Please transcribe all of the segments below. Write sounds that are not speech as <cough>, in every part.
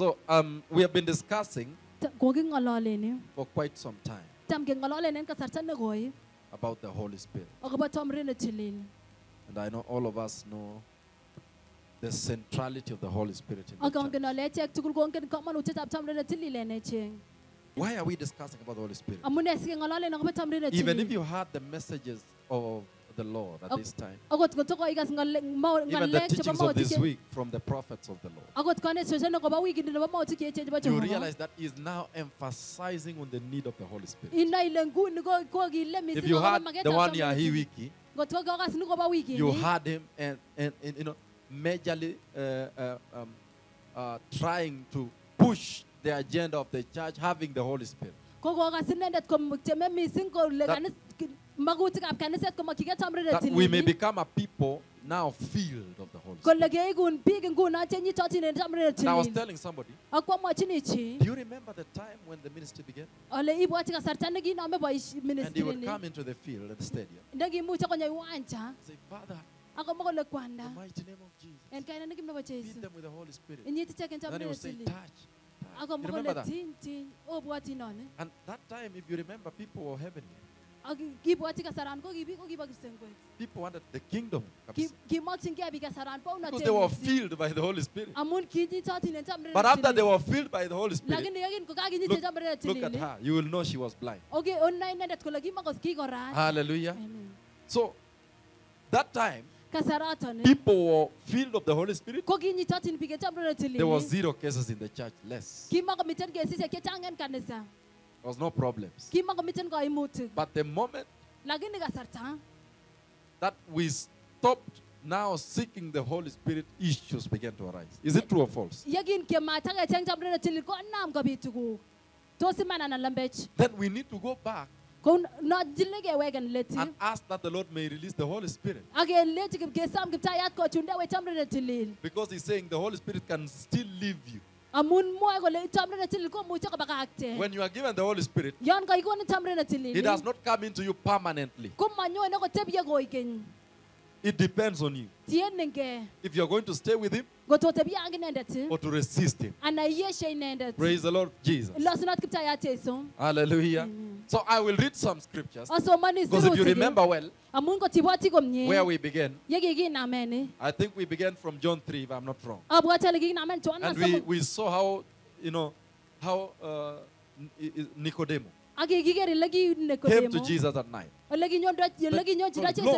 So um, we have been discussing for quite some time tam keng'ololen en kasarta nekoi about the Holy Spirit. akobo tomret netilil And I know all of us know the centrality of the Holy Spirit in the church. ongen ale echek tugul kongen komonutietab tomret netilil en echek Why are we discussing about the Holy Spirit? amune sikeng'ololen akobo tomret Even if you heard the messages of the Lord at Ok. this time, akot kotokoikas ng'ale- mo- even the ng'alek chebo teachings of this mautik week from the prophets of the Lord, akot konetisiosiek akobo wikini nebo mautik cheechen chebo you Jehova realize that He is now emphasizing on the need of the Holy Spirit. inoe ile nguni ko- kokile If mising you akobo had maketab the one year tomret he netilil. wiki, ngot ko kokas ni kobo you wikini had him and, and, and you know majorly uh, uh, um, uh, trying to push the agenda of the church having the Holy Spirit. ko kokas inendet kom- tieme mising kole That- That we may become a people now filled of the Holy Spirit. And I was telling somebody, do you remember the time when the ministry began? And he would come into the field at the stadium. And say, Father, in kwanda. the mighty name of Jesus, feed them with the Holy Spirit. And then he would say, touch. tiny tiny obwoti And that time, if you remember, people were heavenly. People wanted the kingdom. Because they were filled by the Holy Spirit. But after they were filled by the Holy Spirit, look, look at her. You will know she was blind. Hallelujah. Amen. So, that time, people were filled of the Holy Spirit. There were zero cases in the church, less. Kimakomiten kesisiek chechang en kanisa There was no problems. kimakomiten koimutik But the moment lakini kasarta that we stopped now seeking the Holy Spirit, issues began to arise. Is it true or false? yekin kemach ak kecheng tomret netilil konam kobit tuguk tos iman anan lembech Then we need to go back ko nojile keweken let and ask that the Lord may release the Holy Spirit. ak kelechi kip- kesom kiptayat kochundewech tomret netilil Because He's saying the Holy Spirit can still leave you. Amun mwoe kole tomret netilil komuche kobakakte When you are given the Holy Spirit, yon kakikonin tomret netilil He does not come into you permanently. Komanyone kotebye koikeny It depends on you. If you're going to stay with Him ngot otebye ak inendet or to resist Him. ana iyeshe inendet Praise the Lord Jesus. losunot kiptayat jesu Hallelujah. Amen. So I will read some scriptures. Because if you remember well amun kotibwoti komie where we began, I think we began from John 3, if I'm not wrong. abwati ale kikinamen John And we, we saw how, you know, how uh, N- I- Nicodemo ak kikiker ile ki came to Jesus at night. No.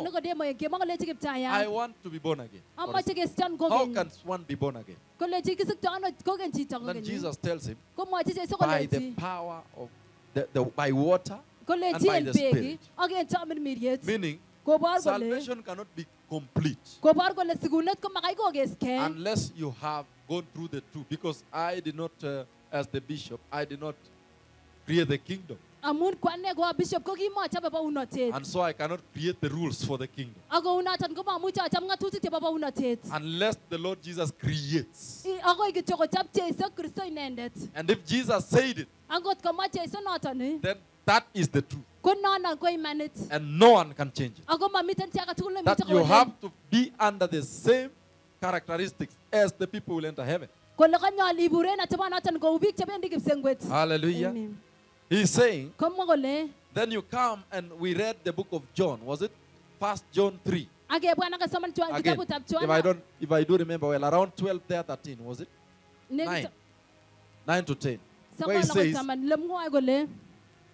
I want to be born again. Honestly. How can one be born again? Then Jesus tells him, by the power of, the, the, by water, and by the Spirit. meaning salvation cannot be complete unless you have gone through the two. Because I did not, uh, as the bishop, I did not create the kingdom. Amun kwane ko bishop ko kimochobe bounotet And so I cannot create the rules for the kingdom. achop chebo bounotet Unless the Lord Jesus creates. I- akoi kityo kochop Jesu Kristo inendet And if Jesus said it, angot komwa noton then that is the truth. And no one can change it. That you have to be under the same characteristics as the people who will enter heaven. Hallelujah. Amen. He's saying, then you come and we read the book of John. Was it First John 3? ak kebwan ak kesoman Chwa- Again, if I don't, if I do remember well, around 12 there, 13, was it? Nine, nine. 9 to 10. Where he says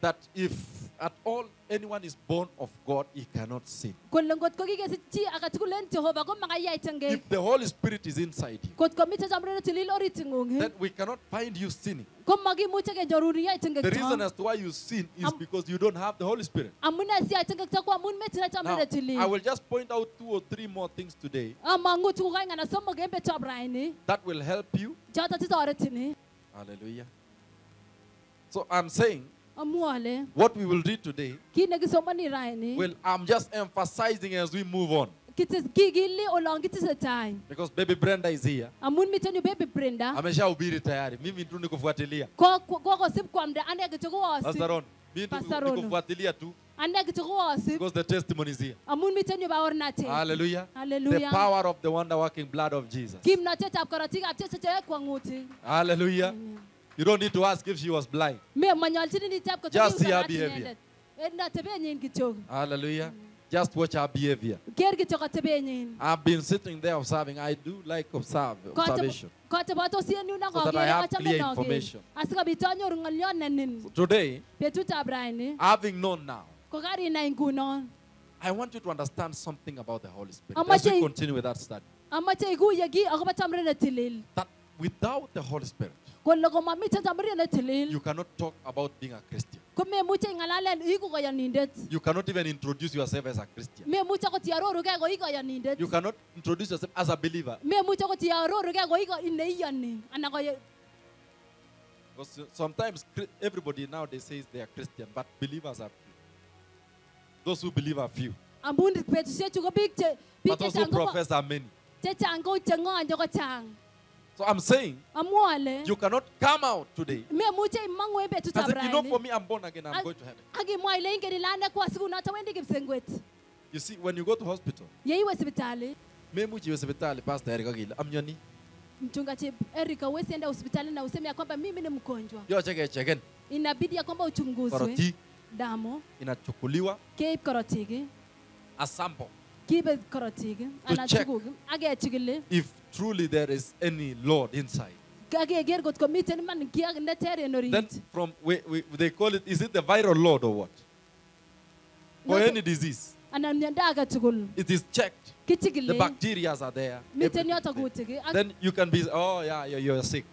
that if at all anyone is born of God, he cannot sin. kole ngot ko kikesich chi agetugul en Jehova ko makayai tengek If the Holy Spirit is inside you, kot komite chamret tilil orit ng'ung then we cannot find you sinning. ko makimuche kenyorun iyai The tengek reason cho as to why you sin is Am- because you don't have the Holy Spirit. amune siyai tengek cho ko amun metinye Now, chamret I tilil will just point out two or three more things today amang'u tuguk aeng anan somok en betutab raini that will help you. choto chetoretin Hallelujah. So I'm saying amwoe ale what we will read today. Well, I'm just emphasizing as we move on because baby Brenda is here. baby Brenda Ameshahubiri tayari. Mimi tu nikufuatilia. Pastor Ron, mimi nikufuatilia tu. Because the testimony is here. baornatet Hallelujah. The power of the wonder working blood of Jesus. Hallelujah. korotikab You don't need to ask if she was blind. Just see her behavior. kityo Hallelujah. Just watch her behavior. I've been sitting there observing. I do like observe observation. So that I have clear information. Today, raini having known now, I want you to understand something about the Holy Spirit. As we continue with that study. That without the Holy Spirit, you cannot talk about being a Christian. You cannot even introduce yourself as a Christian. You cannot introduce yourself as a believer. Because sometimes everybody nowadays says they are Christian, but believers are few. Those who believe are few. But those who profess are many. So I'm saying you cannot come out today. Because imong'u en I betutab said, you know, for me, I'm born again, I'm going to heaven. You see, when you go to hospital, yeiwe sipitali. memuchi iwe sipitali pastor Eric akile amnyoni mchungaji Eric enda hospitali na useme ya kwamba mimi ni mgonjwa yoche kecheken inabidi ya kwamba uchunguzwe. Damu inachukuliwa. Korotigi. korotigi. if truly there is any Lord inside. ak keker kot komiten iman kiy age neter en Then from we, we, they call it is it the viral load or what? For any disease, anan miondo age tugul it is checked. The bacteria are there. everything yoto is there. kutik ak Then you can be oh yeah you're, you're sick.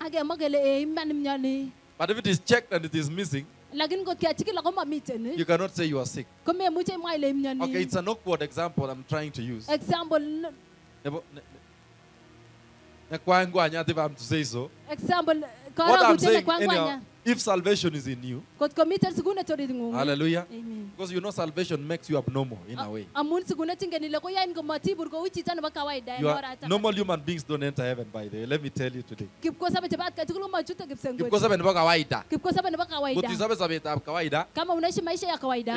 ak kemwa kele eh But if it is checked and it is missing, lakini kot kechikil ako mamiten you cannot say you are sick. komemuche imwa ile imioni Okay, it's an awkward example I'm trying to use. example n- Nebo- ne- ne- nekwangwanya, if I'm to say so. example saying, nekwangwanya anyhow, if salvation is in you, hallelujah, Amen. because you know salvation makes you abnormal in a way. You are, normal human beings don't enter heaven, by the way. Let me tell you today.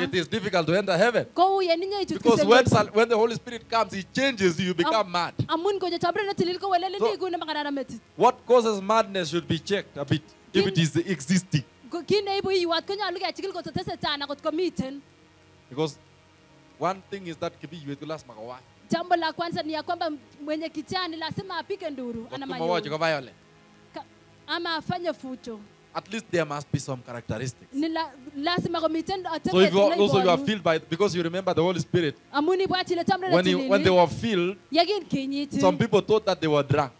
it is difficult to enter heaven. Because when, when the Holy Spirit comes, He changes you, you become mad. So- What causes madness should be checked a bit, if it is existing. Kit neibu konyolu kechikil Because one thing is that kibiywet ko lazima kowach. jambo la kwanza ni ya kwamba mwenye kichani lazima apige nduru ana violent. Ama afanye fujo At least there must be some characteristics. So if you are, also you are filled by, because you remember the Holy Spirit, when, you, when they were filled, some people thought that they were drunk.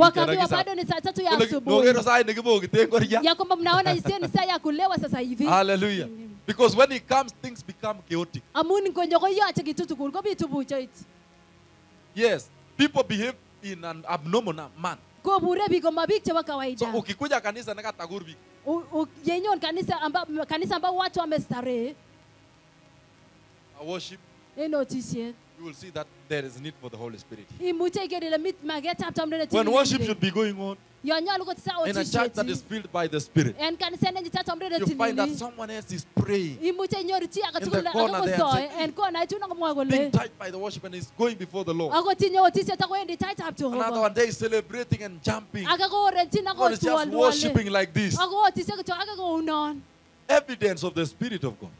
wakaambiwa bado ni saa tatu ya asubuhi. ya kwamba mnaona isiyo ni saa ya kulewa sasa hivi. Hallelujah. Because when he comes, things become chaotic. Yes, people behave in an abnormal man. kobure biko mabik biik kawaida. So ukikuja kanisa na u- yenyon kanisa amba, kanisa amba watu wamestarehe a worship, E otisiet you will see that there is need for the Holy Spirit. imuche iker ile mit maketab tamre When worship should be going on in a church that is filled by the Spirit, you find that someone else is praying, In the corner there, and say- en kona chun akomwa being touched by the worship and is going before the Lord. Another one day is celebrating and jumping. God is just worshiping like this. Evidence of the Spirit of God.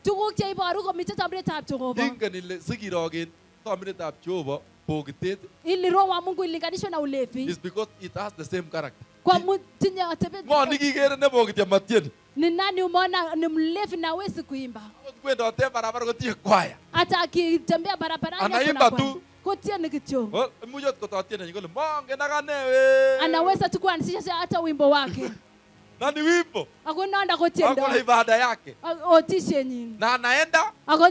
is because it has the same character. Kwa mu- tinye atebet Ngo nikikere nebokityo matieni. ni nani umeona ni mlevi na hawezi kuimba kwendote barabara kotie kwaya. hata akitembea barabarani Anaimba tu. kotieni kityo Oh, Imuch ot kototieni kole mongen akane we. anaweza tu kuanzisha hata wimbo wake <laughs> Na ni wimbo. ako nonda Ako na kotiendo ibada yake. otishe nini? Na anaenda. Ako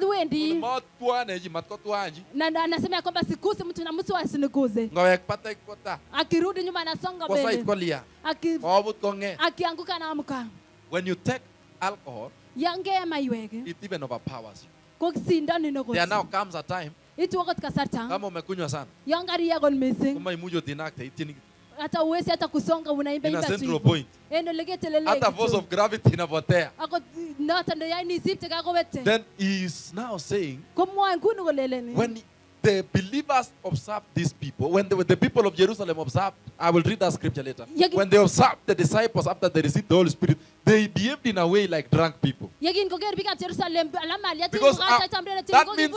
matwane ji matkotwanji. na na- anasema kwamba sikuse mtu na mtu asinikuze. Ngawe kupata ikota. Akirudi nyuma anasonga Kosait mbele. kolia. Aki- Kobut konge. akianguka naamka When you take alcohol, yange ya maiwege it even overpowers you. nino kosi There now comes a time. Itu wakati kasarta. Kama umekunywa sana. Yangari kariya kot mising kama imujo dinakte inakte itieni hata uwezi hata kusonga unaimba imba central point. Eno leketelele Hata force of gravity inapotea. Ako noton yani zipte kako wete Then he is now saying, Komwoe nguni koleleni. when the believers observed these people, when the, the people of Jerusalem observed, I will read that scripture later. When they observed the disciples after they received the Holy Spirit, they behaved in a way like drunk people. Because uh, that means,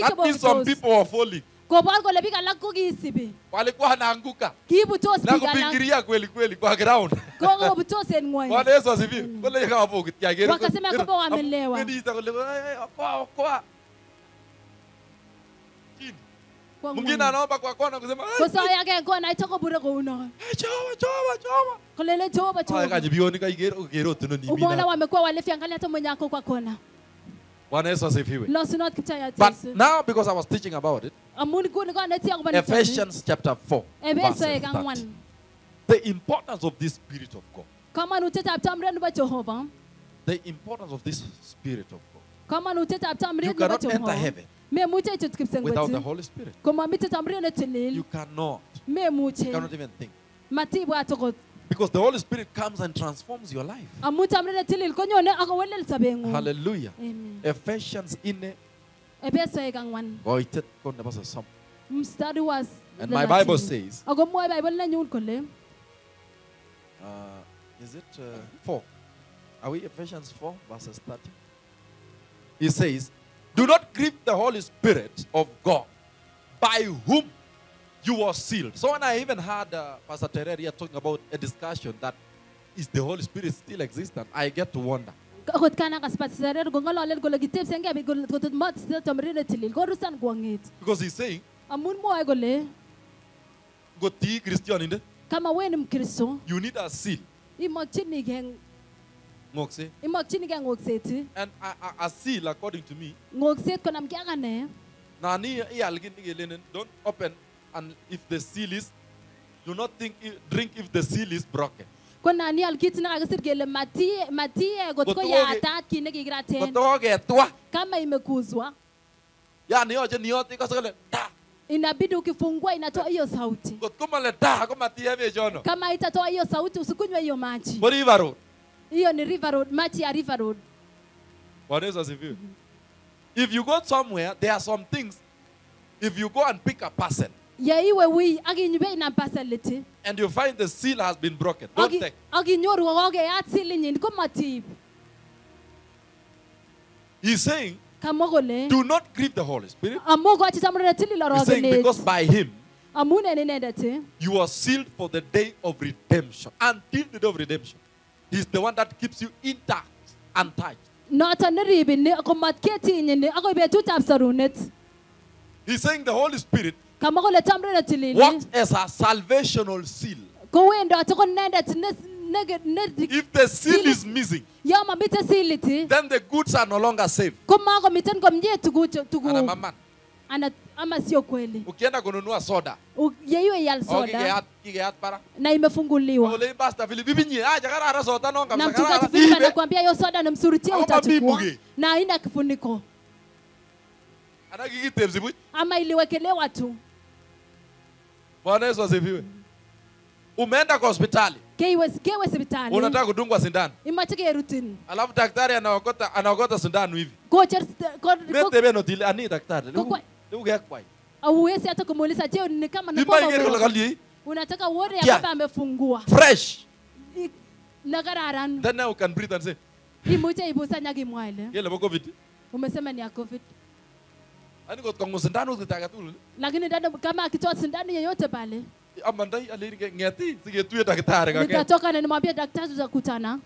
that means some people were falling. Kobor kole biik alak ko kiisibi. Walikuwa wanaanguka Kiibutos na kupingiria kweli kweli kwa ground. Kokobutos en ng'wony. Bwana Yesu asifiwe. Kole kama hapo ukitiagera. Wakasema kwamba wamelewa. kole "Eh, okoa okoa. Chini. Kwa Mwingine anaomba kwa kona kusema "Eh, Kosoe age kona ito kobure kounon. eh, Jehova Jehova Jehova. Kolele Jehova Haya Jehova. kaji bioni kaigero ukigero tuno ni Umeona mina. wamekuwa walefi angalia hata mwenye ako kwa kona. Bwana Yesu asifiwe. But now because I was teaching about it. Ephesians chapter 4, Efeso verse ek 30. the importance of this spirit of God. The importance of this spirit of God. You cannot enter heaven without the. Holy Spirit. You cannot. You cannot even think. Because the Holy Spirit comes and transforms your life. Hallelujah. Amen. Ephesians ine koitet ko nebo sosom. Mstari wa And my Bible says, Ako mwoe Bible nenyun kole uh, is it uh, 4? Are we Ephesians 4 verses 30? He says, Do not grieve the Holy Spirit of God by whom you were sealed. So when I even had uh, Pastor Terry talking about a discussion that is the Holy Spirit still existent, I get to wonder. akot kana kasipatisarer kong'ololen kole kitepsengei biik kole kotot matisich tamret netilil korusan kwong'et. Because he's saying, Amun mwoe kole Go to Christian, kama we ni Mkristo you need a seal. imokchinigei ngokse. imokchinigei ng'okset. And a, a, a seal, according to me, Ng'okset konamgei ak ane nani kit nekelenen don't open and if the seal is do not think drink if the seal is broken. Ko nan ial kit nekakisir kele matie matie kot Kot ko ko yatat kit nekikiraten kotokoketwa kama imekuzwa. Yani yoche niyote ikose kole ta inabidi ukifungua inatoa hiyo sauti. Kot komale da komatie bechono kama itatoa hiyo sauti usikunywe hiyo maji. Ko river road. Hiyo ni river road maji ya river road. Bwana Yesu asifiwe. If you go somewhere there are some things if you go and pick a parcel yeiwe wii akinywe ina paseliti and you find the seal has been broken. Don't take. akinyoru kokokeyat silinyin ko matib he's saying do not grieve the Holy Spirit. Amu kochi tamrene tilil he's saying because by him amun en inendet You are sealed for the day of redemption. Until the day of redemption. He's the one that keeps you intact, untouched. noton neribini komatketinyin akoi betutab sorunet He's saying the Holy Spirit works as a salvational seal. If the seal is missing, silit then the goods are no longer safe. Ana ama sio kweli. Ukienda kununua soda, yeiwe soda. Para. na imefunguliwa. Ole ibinye aje karara soda na anakuambia hiyo soda na msurutia utachukua na haina kifuniko. Ana ama iliwekelewa tu Bwana Yesu asifiwe. Umeenda kwa hospitali, unataka kudungwa sindano. Imatike routine. Alafu daktari anaokota anaokota sindano hivi. ani daktari. Ni uge kwa. Au auwezi hata kumuuliza je ni kama unataka uone ya baba kwamba amefungua Fresh. Na kararan Then now you can breathe and say, imuche ibusanya nyagi mwale. Yele bo COVID." umesema ni ya covid Ani kot kongo sindano lakini dada kama akitoa sindano pale Amandai alini ngeti daktari kake. nitatoka na nimwambie daktari tutakutana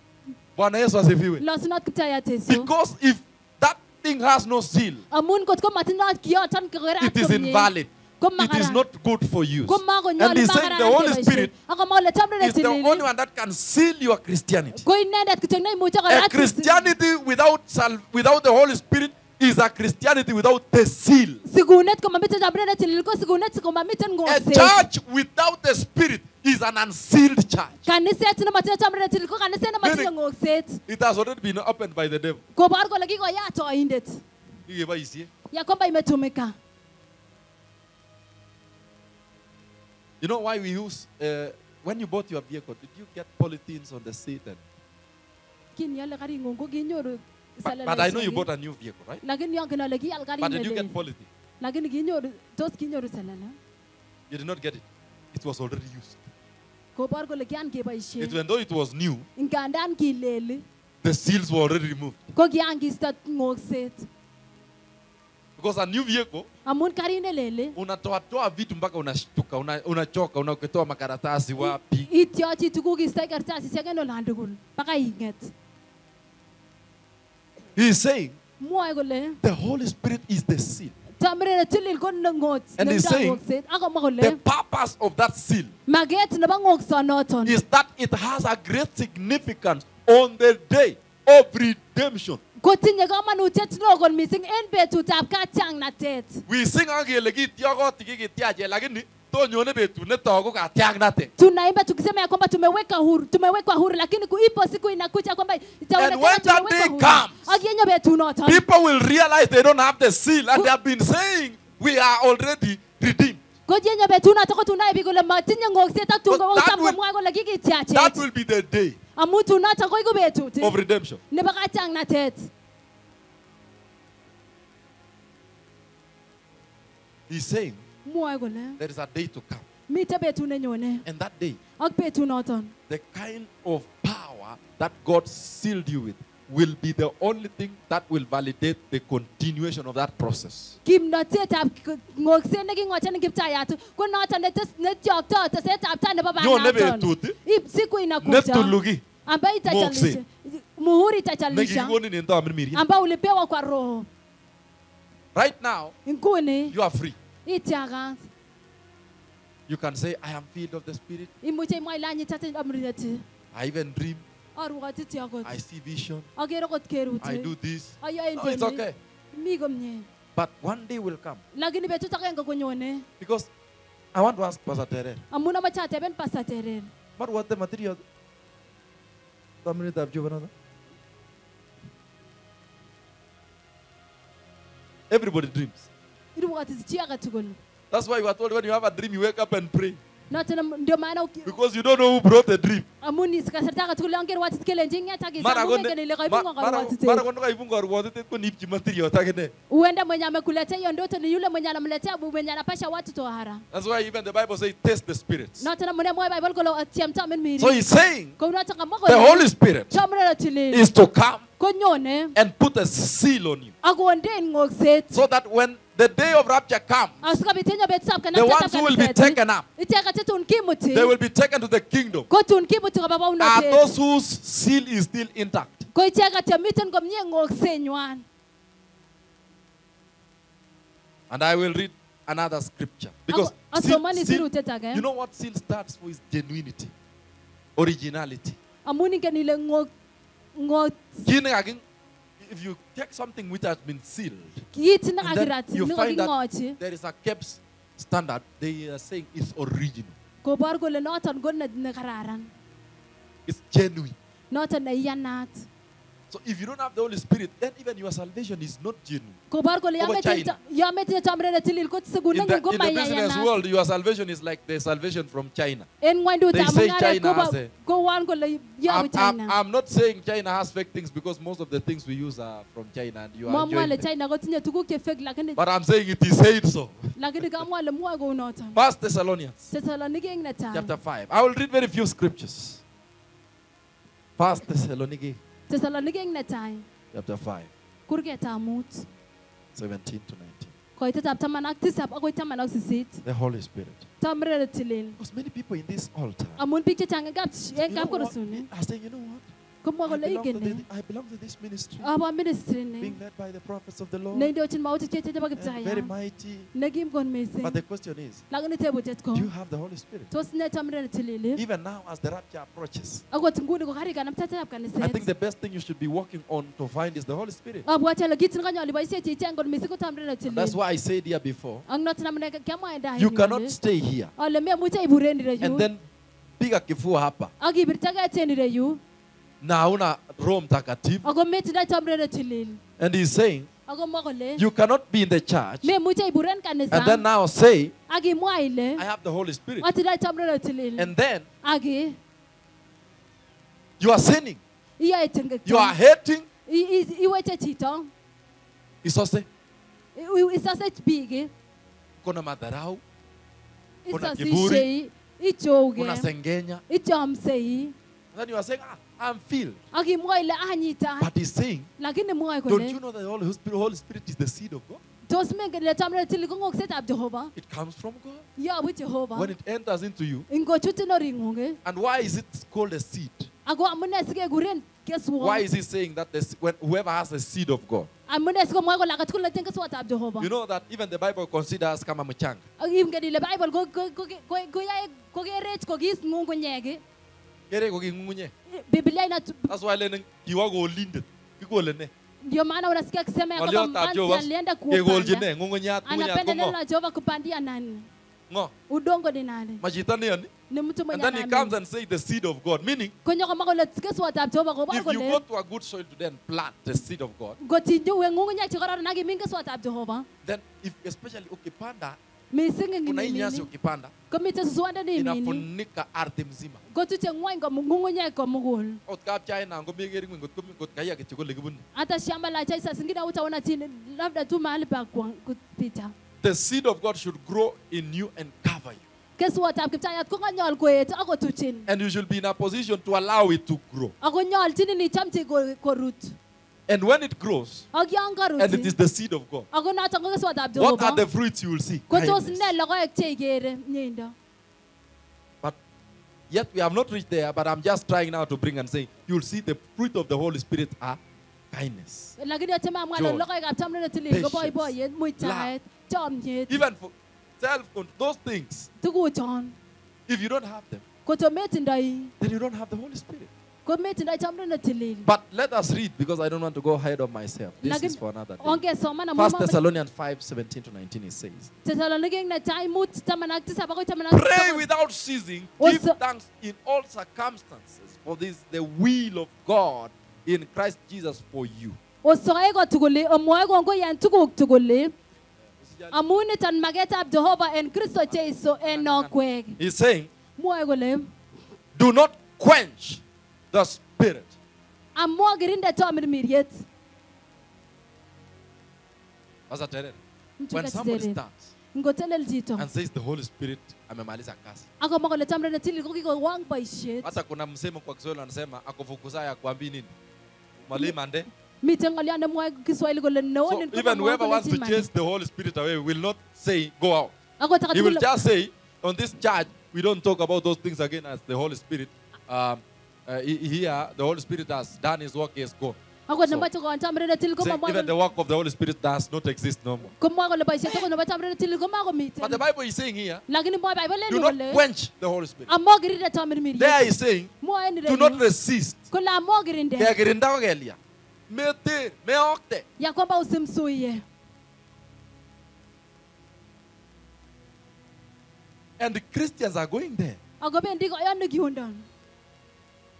Bwana Yesu asifiwe. Yesu Because if that thing has no seal, amun kot ko kekerat it is invalid. It is not good for you. And he said the Holy Spirit is the only one that can seal your Christianity. A Christianity without without the Holy Spirit is a Christianity without the seal. sikunet komamiten tamre netilil ko sikunet komamiten A church without the Spirit is an unsealed church. kaniset nematinye tamre netilil ko kaniset nematinye Meaning- It has already been opened by the devil. kobor kole kikoyat oindet Kikeboisie. ya kwamba imetumika You know why we use uh, when you bought your vehicle, did you get polythenes on the seat? And, but, but I know you bought a new vehicle, right? But did you get selele You did not get it. It was already used. even though it was new, the seals were already removed. Because a new vehicle, amun toa vitu mpaka unashtuka, una- unachoka, unakitoa makaratasi wapi. Itiochi ing'et He is saying the Holy Spirit is the seal. tamre ne tilil ko ne ng'ot And he's saying, The purpose of that seal maket nebo ng'oksonoton is that it has a great significance on the day of redemption. kotinye komonutiet neo kot missing en betutab katyangnatet We sing ang kele kityokoti kikityache lakini tonyone betut tunaimba tukisema ya kwamba tumeweka huru tumewekwa huru lakini ipo siku inakuja kwamba And itaonekana when that tumewekwa day huru. comes, People will realize they don't have the seal and they have been saying we are already redeemed. ko ak But that will- kole That will be the day amu betut of redemption. nebo He's saying there is a day to come. mite betut nenyone And that day, ak betunoton the kind of power that God sealed you with will be the only thing that will validate the continuation of that process. kimnotetab k- ng'okset neking'ochen kiptayat ko noton netes- netyoktoo tesetab tai nebo Nyone banaton betut Ip- siku inakuja netulugi ambayo itachalisha muhuri itachalisha nekikikonin en tamirmiriet. ambao ulipewa kwa roho. Right now, nguni you are free. Ityakat You can say, I am filled of the Spirit. imuche imwa ile anyitate amrineti I even dream. arwotiti akot I see vision. akere akot I do this. ayoe No, it's okay. mi komie But one day will come. lakini betut agenge konyone Because I want to ask Pastor teren amun amoche ateben pasta terer what was the material? Tamirmiriet of Juvenile? Everybody dreams. That's why you are told when you have a dream, you wake up and pray. Because you don't know who brought the dream. Mara mwenye amekuletea hiyo ndoto ni yule mwenye anamletea mwenye anapasha watu tohara. That's why even the Bible says, test the spirits. bible miri So he's saying the Holy Spirit is to come and put a seal on you. So that when the day of rapture comes, the ones who will be taken up, they will be taken to the kingdom. Are those whose seal is still intact? And I will read another scripture. Because seal- seal- you know what seal stands for is genuinity, originality. Amun ingen ile ng'ok- ng'ok- Kit nekaki- If you take something which has been sealed, kit and then nekakirat you find that nekaking'ochi there is a KEBS standard, they are saying it's original, kobor kole noton ko ne- nekararan it's genuine. noton neiyanat So if you don't have the Holy Spirit, then even your salvation is not genuine. In the, in the business world, your salvation is like the salvation from China. They say China has a- I'm, I'm, I'm not saying China has fake things because most of the things we use are from China and you are enjoying But I'm saying it is said so. lakini kamwa le mwoe kou noton First Thessalonians chapter 5. I will read very few scriptures. First Thessaloniki tesalonike eng netai chapter 5, kurketab mut 17 to 19. koitetab taman ak tisab akoi taman ak sisit The Holy Spirit. Because many people in this altar amun biik chechang eng kap- you know what? kapkorosuni are saying, you know what? Komwa I kole belong, to igeni the, I belong to this ministry, abo ministry ni being led by the prophets of the Lord. neindochin mauti cheche chebo and very mighty. nekim kot mising But the question is, ko do you have the Holy Spirit? tos ne tamre Even now, as the rapture approaches, nguni ko karikanam teteab I think the best thing you should be working on to find is the Holy Spirit. abwati ale kit nekanyolu iboisiechi icheng kot mising ko tamre And that's why I said here before, Ang kama enda. you cannot stay here reyu. and then piga kifua hapa ireyu na hauna Roho Mtakatifu. And he's saying, you cannot be in the church and then now say, I have the Holy Spirit. And then you are sinning. You are hating. Isose. Isose biik Kuna madharau. Kuna kiburi. isosishei ichouge Kuna sengenya. ichomsei Then you are saying, ah, I'm filled. But he's saying, don't you know that the Holy Spirit, Holy Spirit is the seed of God? It comes from God. When it enters into you. And why is it called a seed? Why is he saying that this, when whoever has a seed of God? You know that even the Bible considers kama mchanga. Kere ko kingungunye. biblia ina That's why lenen kiwa kolindet. Kikole ne? ndio maana unasikia akisema ya kwamba Jehova. alienda ne? Ngungunyat, ngungunyat anapenda neno la jehova kupandia nani Ngo? udongo ni nani Majitani yani? ni mtu And mwenye then he comes and say the seed of God. Meaning, kwenye kama kole keswotab jehova kobor if you go to a good soil to then plant the seed of God, ngotinye ng'ung'unyek chekororon ak imin keswotab jehova then if especially ukipanda, mising kuna hii nyasi ukipanda, komite ni inafunika ardhi mzima. kotuche ng'wony komu- ng'ung'unyek komugul Ot kapchai nan komekeri ngweny kityo kole kibune. hata shamba la chai saa zingine hautaona chini labda tu mahali pa kupita The seed of God should grow in you and cover you. keswotab kiptayat ko koet And you should be in a position to allow it to grow. ichomchi korut And when it grows, and it is the seed of God, ako noton ko keswotab what are the fruits you will see? Kindness. ne logoek cheikere myeindo But yet we have not reached there, but I'm just trying now to bring and say, you'll see the fruit of the Holy Spirit are kindness. lakini achame amwa Joy. ale logoekab chamdo netilil ko Patience. chomyet Even for self those things, if you don't have them, then you don't have the Holy Spirit. But let us read because I don't want to go ahead of myself. This is for another day. ongesoman amu First mama- Thessalonians 5 17 to 19, it says, Pray without ceasing, give thanks in all circumstances, for this is the will of God in Christ Jesus for you. maketab jehova en kristo Jesu en okwek He's saying, Do not quench the spirit. When somebody chito and says the Holy Spirit amemaliza kazi. Hata kuna msemo kwa Kiswahili akwambii nini? Mwalimu ande. nemwoe kiswahili kole So even whoever wants to chase the Holy Spirit away will not say go out. He will just say on this charge we don't talk about those things again as the Holy Spirit. Um, uh, he- here the Holy Spirit has done his work. He has gone. So- even the work of the Holy Spirit does not exist no more. But the Bible is saying here, do not quench the Holy Spirit. There is saying, do not resist. meokte. ya kwamba usimsuie And the Christians are going there.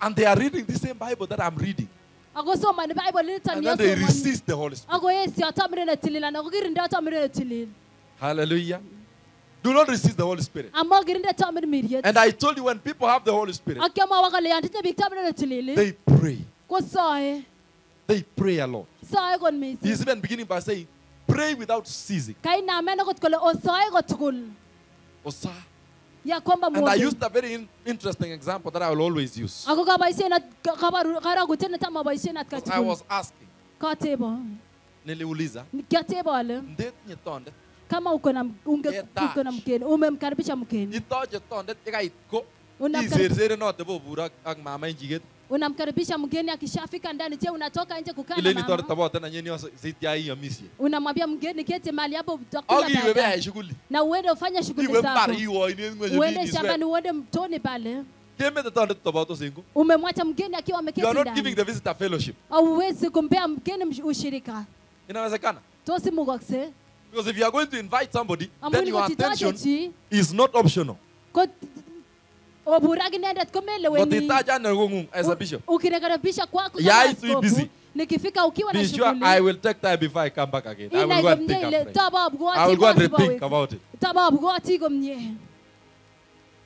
And they are reading the same Bible that I'm reading. And then they resist the Holy Spirit. Hallelujah. Do not resist the Holy Spirit. And I told you when people have the Holy Spirit, they pray. They pray a lot. He's even beginning by saying, pray without ceasing. Osa. Ya kwamba And I used a very in- interesting example that I will always use. I was asking, katebo niliuliza, kiatebo ale ndetinye tondet, kama uko na unge uko na mkeni, umemkaribisha mkeni. Itoje tonde ikaitko. ko Unamkar- isersere note bobur ak, mama en chiket. Unamkaribisha mgeni akishafika ndani je unatoka nje kukaa na Ileni tondet tena nyenye nanyi ya sitya misi, unamwambia mgeni keti mahali hapo utakula Ak iwe baadaye. beyai shughuli. na uende ufanye shughuli Iwe zako ni ng'weny uende shambani uende mtoni pale Kemete tondet tobotos en ko. umemwacha mgeni akiwa You ameketi are not giving ndani the visitor fellowship. hauwezi kumpea mgeni msh- ushirika Inawezekana. tosimukokse Because if you are going to invite somebody, then your attention is not optional. Ko obur ak inendet But komeleweni itaja as a bishop. ukirekaribisha kwako Yai kama busy. nikifika ukiwa na shughuli I will take time before I come back again. I will go and think about it. I will go and think about it. tababwoti komye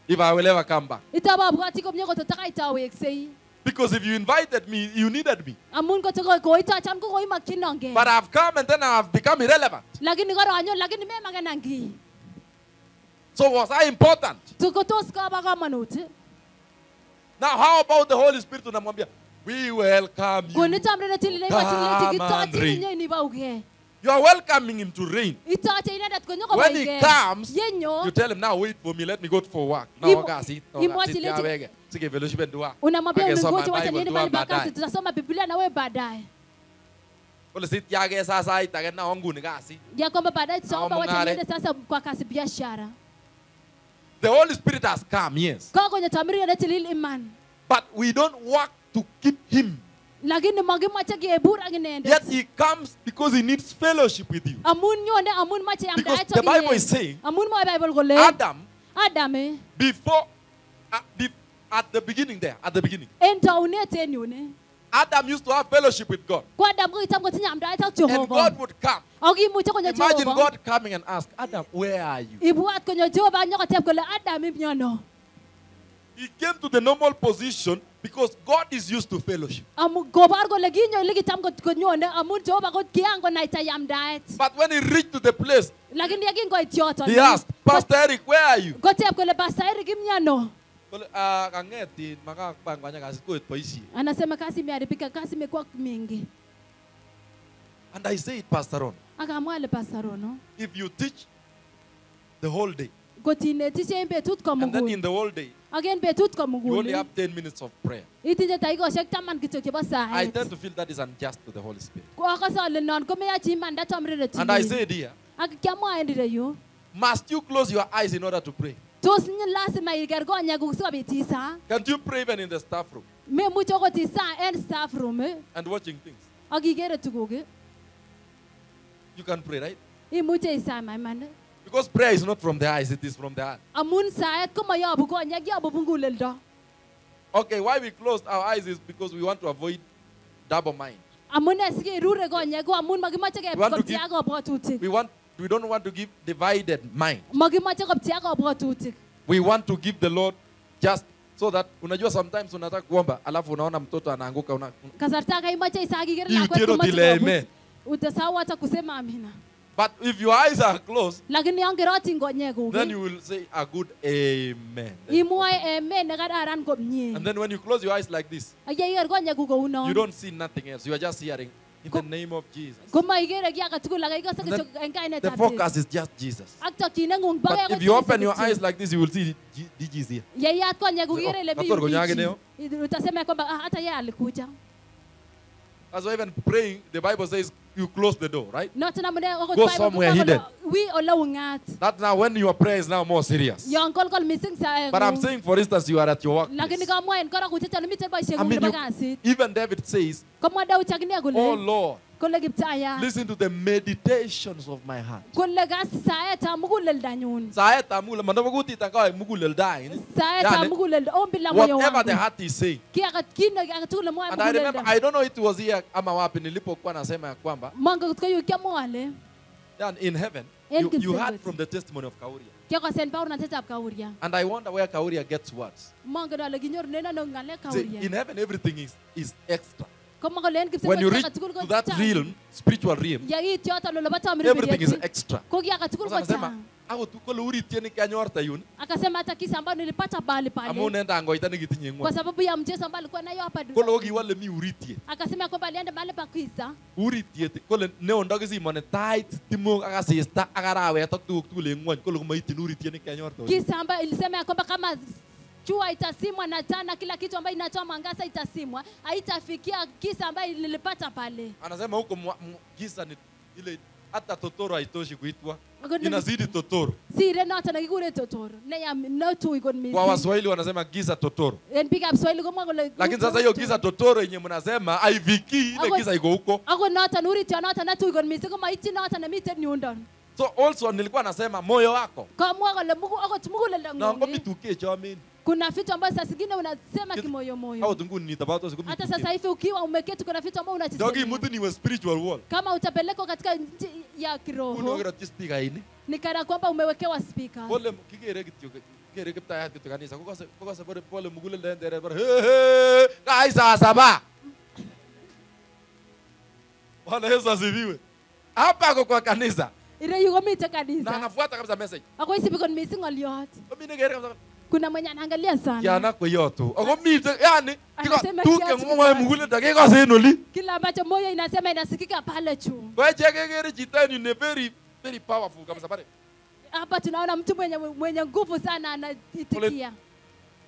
If I will ever come back. itababwoti komye kototakaiitaweksei Because if you invited me, you needed me. But I've come and then I've become irrelevant. So was I important? Now how about the Holy Spirit unamwambia, we welcome you. Come and reign. You are welcoming him to reign. When he comes, You tell him now wait for me, let me go for work. Now wege. Sige fellowship ndua. unamwambia ulingoje wacha niende pale bakasi baadaye. tutasoma biblia na wewe baadaye Kole sit yage sasa itage na wangu ni kasi. ya kwamba baadaye tutaomba wacha niende sasa kwa kazi biashara The Holy Spirit has come, yes. But we don't work to keep him. Yet he comes because he needs fellowship with you. Because the Bible is saying Adam, adam eh, before, uh, be, at the beginning there, at the beginning, Adam used to have fellowship with God. And God would come. Imagine God coming and ask, Adam, where are you? He came to the normal position because God is used to fellowship. But when he reached to the place, he asked, Pastor Eric, where are you? Kole Kole, "Ah, kang'etin, makakapanganya kasit koet boisiet." anasema kazi imeharibika kazi imekuwa mingi. And I said, Pastor Ron, akamwa ale pastor Rono if you teach the whole day, kotinetishe en betut and then in the whole day, Again betut you only have 10 minutes of prayer, itinye dakikoshek taman kityo chebo I tend to feel that is unjust to the Holy Spirit. ko akose ale non komeyochi imanda tomrire And I said here, ak kiamwa en must you close your eyes in order to pray? Tos nye lazima iker konyekuk sikobit isa Can't you pray even in the staff room memuche okot isa en staff room and watching things? ak ikere tuguk. You can pray, right? imuche isa iman. Because prayer is not from the eyes, it is from the heart. amun saet komoyobu konyek yobu muguleldo Okay, why we closed our eyes is because we want to avoid double mind. amune sikerure konyek ko amun makimoche We want to kepchei give- ak kabwatutik We want we don't want to give divided mind. We want to give the Lord just so that unajua sometimes unataka kuomba alafu unaona mtoto anaanguka una, amen. utasahau hata kusema amina. But if your eyes are closed then you will say a good amen. And then when you close your eyes like this you don't see nothing else. You are just hearing in the name of Jesus. The focus is just Jesus. But if you open your eyes like this you will see DJ's here. Yeyat Oh, ikere ile mi Pastor, konyage leo. ubichi. utasema kwamba "Ah, hata yeye alikuja That's why even praying, the Bible says you close the door, right? noton amune okot Go Bible somewhere komwa kole, hidden. wi ole ung'at That now when your prayer is now more serious. yon kolkol missing But I'm saeng'ung saying, for instance, you are at your lakini workplace. kamwa en korokutiet ole miten I boisieng'ung mean, nebo you, kasit even David says, komwa Daud akine Oh kole Lord, kole kiptayat listen to the meditations of my heart. Whatever the heart is saying. And I remember, I don't know it was here ama wapi nilipokuwa nasema ya kwamba in heaven you, you heard from the testimony of Kauria. And I wonder where Kauria gets words. See, in heaven everything is, is extra. When you reach to that realm, spiritual realm, everything is extra. Sasa ako tu kole yun akasema hata kisa ambayo nilipata pale. Amu nenda ngoita nikitinye kwa sababu ya mchezo ambao alikuwa nayo hapa kole duniani. mi uritiet akasema kwamba alienda mahali pa kisa uritiet kole neo ndakisimoni tait timok ak asista ak arawet ak tuguk tugul en ng'wony kole komaityin uritiet nikanyorta kisa ambayo ilisema ya kwamba kama jua itasimwa na taa na kila kitu ambayo inatoa mwangaza itasimwa. Haitafikia kisa ambayo nilipata pale. Anasema huko giza ni ile hata totoro haitoshi kuitwa. Inazidi totoro. inazidi totoro sire noton nekikure totoro. Neya notui kot kwa mising waswahili wanasema giza totoro. En up swahili komwa kole lakini sasa hiyo giza totoro yenye mnasema haifikii ile giza iko huko. ako noton uritionoton kama iti mising komaityi noton ni yundon So also nilikuwa nasema moyo wako. Kamwa kole ako tumugule ndangu. na ngomi tukie chama chomin. Kuna vitu ambavyo saa zingine unasema kimoyomoyo hata sasa hivi ukiwa umeketi kuna vitu ambavyo unajisemea kama utapelekwa katika nchi ya kiroho ni kana kwamba umewekewa spika Pole kikere kityo kikere kiptayat kityo kanisa. Kokose kokose pole pole muguleldo en he kai saa saba. Bwana Yesu asifiwe. Hapa kwa kwa kanisa. Ile yuko mita kanisa. Na anafuata kabisa message. ako isibi kot mising ng'oliot Mimi nikere kabisa kuna mwenye anaangalia sana kiana tu Ako mite yani tuke mwa mugule muguleldo kekose en kila ambacho moyo inasema inasikika pale juu Kwa hiyo kekere chitani ni very very powerful kabisa pale. hapa tunaona mtu mwenye, mwenye nguvu sana anaitikia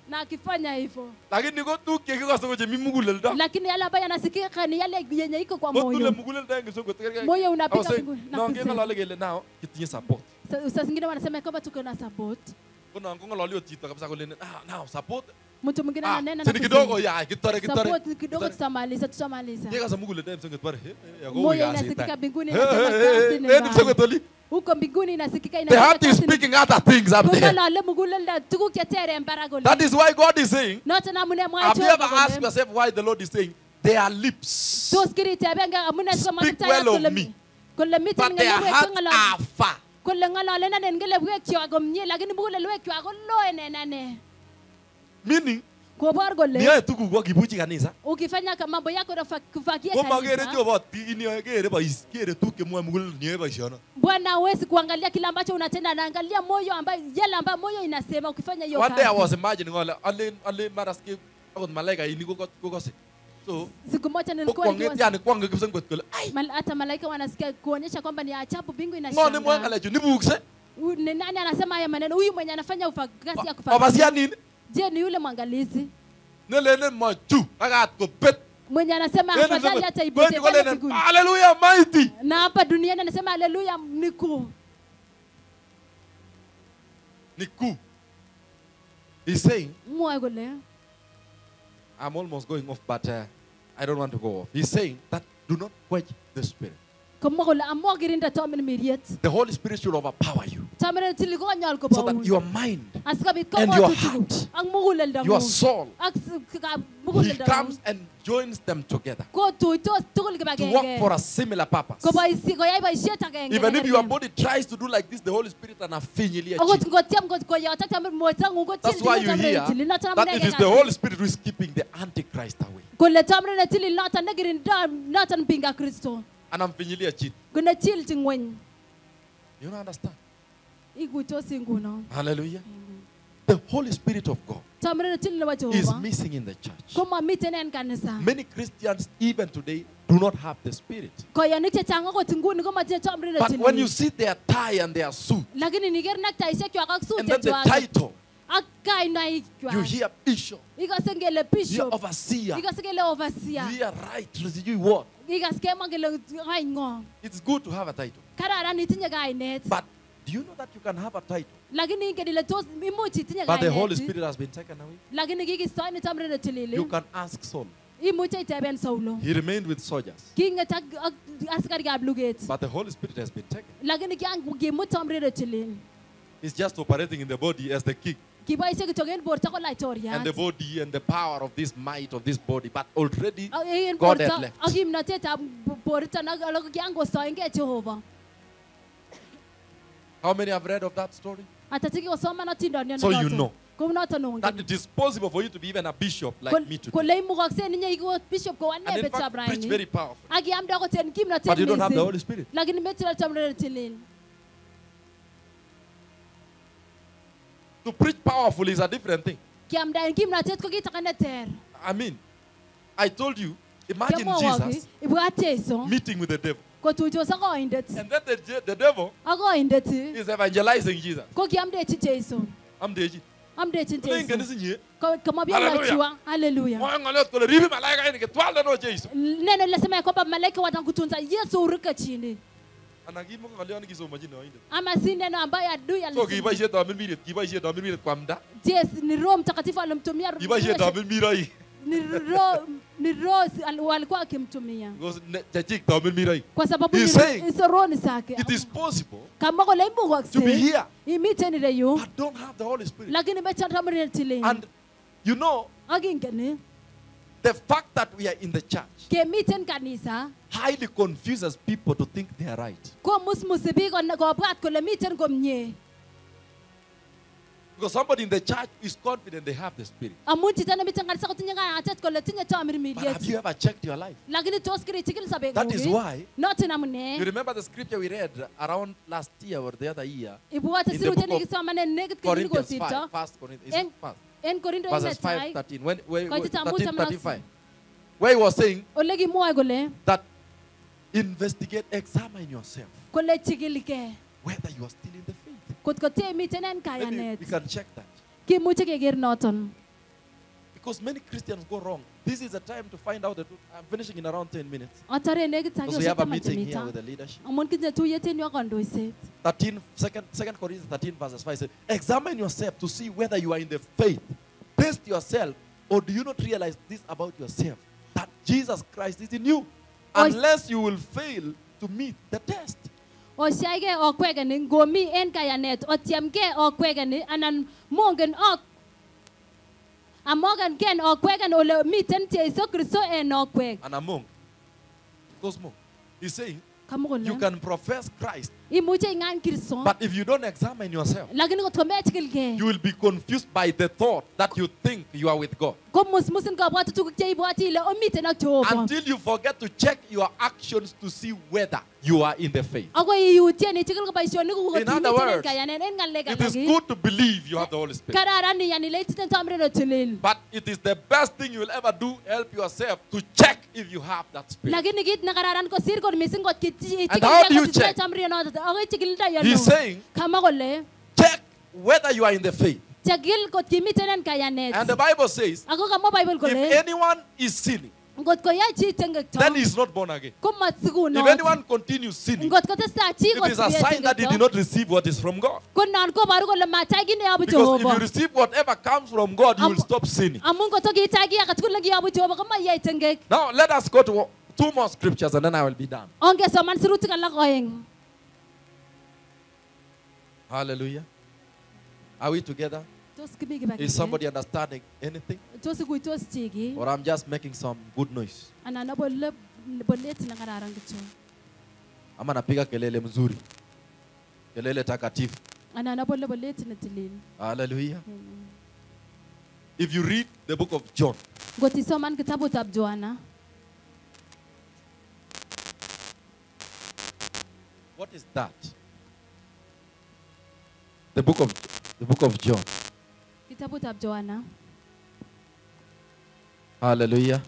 na akifanya hivyo Lakini ko tuk chekikose mimi chemi muguleldo. lakini yale ambayo yanasikika ni yale yenye iko kwa moyo. moyo muguleldo kisoko tekerke. moyo unapiga Ose, mbinguni na ngine kusema. keng'olole nao kitinye support. Sasa zingine wanasema kwamba tuko na support Ko non kong'ololi ot chito kabisa kole ah now support. mtu mwingine Ah, ananena na kidogo ya kitore kitore. support kidogo tutamaliza tutamaliza en msonget pare. he, he, ako moyo any. mbinguni inasema kazi ni he, en mbaya. msonget oli. huko mbinguni inasikika The they have to speaking other things up there. kuna muguleldo mugule la tuku barak mbarago That is why God is saying, not na mune mwae have you ever asked yourself why the Lord is saying, their lips, tos kiritebenge amune Speak sikomwamtayat well of me. but their hearts cheng'olole are far. Kole ng'ololenan en ngelewekchwak komie lakini mugulelwekwak ko loen en ane Meaning, kobor kole niyoe tuguk ko kibuchi kanisa. ukifanya mambo yako na fa- kufagia kanisa Jehova tiki niyoe bois, chemwoe muguleldo niyoe boisiono. bwana hawezi kuangalia kila ambacho unatenda anaangalia moyo ambayo yale ambayo moyo inasema ukifanya hiyo One day I was imagining ole alen ale mara ske akot malaika ini kokose. So, siku moja nilikuwa nikiwa yani kwonge kipsengwet kole ai! Mal, hata malaika wanasikia kuonyesha kwamba ni ajabu bingu ng'o nemwoe inashangaa ng'alechu nibukse. Huyu ni nani anasema haya maneno? Huyu mwenye anafanya ufagasi ya kufagia nini? Je ni yule mwangalizi? Akat mwenye anasema afadhali hata mighty. na hapa duniani anasema haleluya niku niku He's saying, kole I'm almost going off, but uh, I don't want to go off. He's saying that do not quench the spirit. The Holy Spirit should overpower you. So that your mind, and your heart, your soul, He comes and joins them together to work for a similar purpose. Even if your body tries to do like this, the Holy Spirit and a finally ngotyem kot koyotok tamin moto ng'ung That's why you hear that it is the. Holy Spirit who is keeping the Antichrist away. Kole tomin netilil noton nekirindo noton mpinga kristo Anamfinyilia chini. konechilchi ng'weny You don't understand? ikuitosi nguno Hallelujah. The Holy Spirit of God tomin netilil nebo is jehova missing in the church. komamiten en kanisa Many Christians, even today, do not have the Spirit. koyonik chechang akot nguni komatinye tomin But when you netilil see their tie and their suit, lakini niker nektaisiekwak ak and then the sutekwak title, ak you kainaikwak hear bishop, ikose ngele you hear bishop overseer, ikose kele you overseer hear right, you what. It's good to have a title. But do you know that you can have a title, but the Holy Spirit has been taken away? You can ask Saul. He remained with soldiers, but the Holy Spirit has been taken. He's just operating in the body as the king. And the body and the power of this might of this body. But already God had left. kostoengei jehova How many have read of that story? So you know That it is possible for you to be even a bishop like me today. And in fact, preach very powerful. But you don't have the. Holy Spirit. To preach powerful is a different thing. I mean, I told you, imagine Jesus meeting with the devil. And then the, the devil is evangelizing Jesus. isinye. Ko- kamwambia Hallelujah. neno linasema ya kwamba malaika watakutunza Yesu uruke chini Anan kimuko ng'olyot kisomonjin oindet. ama si neno ambayo adui So. Yes, ni Roho Mtakatifu alimtumia ni ro, ni walikuwa akimtumia mirai. kwa sababu ni- hizo roho zake. It is possible kama kole to be here don't have the Holy Spirit. lakini mechatamrine tilin And you know, the fact that we are in the church kemiten kanisa highly confuses people to think they are right. komusmusi biik kon- kobwat kole miten komie Because somebody in the church is confident they have the Spirit. amun chito nemiten kanisa kotinye kayatet kole tinye But have you ever checked your life? lakini tos kirichikil That is sobeng'ung why you amune remember the scripture we read around last year or the other year. ibwote In the sirutiet book of nekisomanen nekit kenyit Corinthians kosirto 5, 1 Corinthians, is En- it? En korindo verses 5, 13, when, where, when, 13, 35, where he was saying that investigate, examine yourself. Whether you are still in the faith. kot ko temiten en Maybe kayanet we can check that. kimuche keker noton. Because many Christians go wrong. This is a time to find out the truth. I'm finishing in around 10 minutes. Because we have a meeting here with the leadership. amun kitinye tuyet en yo kandoiset 13, second, second Corinthians 13, verses 5 says, Examine yourself to see whether you are in the faith. Test yourself, or do you not realize this about yourself? That Jesus Christ is in you. Unless you will fail to meet the test. osiachke okwekeni ngomi en kayanet otiemke okwekeni anan mongen ok amogen ken okweken ole miten Jeiso Kristo en okwek And among those more, he's saying, you can profess Christ, but if you don't examine yourself, you will be confused by the thought that you think you are with God. Komusmusin kabwatutik cheibwoti ile omiten ak Jehova Until you forget to check your actions to see whether you are in the faith. akoi iutien ichikil ko boisionikuk In other words, kayanet en ng'alek It is good to believe you have the Holy Spirit. kararan iyan ile itinye tamret tilil But it is the best thing you will ever do, help yourself to check if you have that spirit. lakini kit nekararan kosir kot missing kot And how do you check? tamrinoto akoi chikilda He's saying, check whether you are in the faith. And the Bible says, if anyone is sinning, then he is not born again. If anyone continues sinning, it is a sign that he did not receive what is from God. Because if you receive whatever comes from God, you will stop sinning. Now, let us go to two more scriptures and then I will be done. Hallelujah. Are we together? Is somebody understanding anything? Or I'm just making some good noise? Ama napiga kelele mzuri. Kelele takatifu. Hallelujah. If you read the book of John, Ngotisoman kitabu kitabutab joana what is that? The book of the book of John. Kitabutab joana Hallelujah.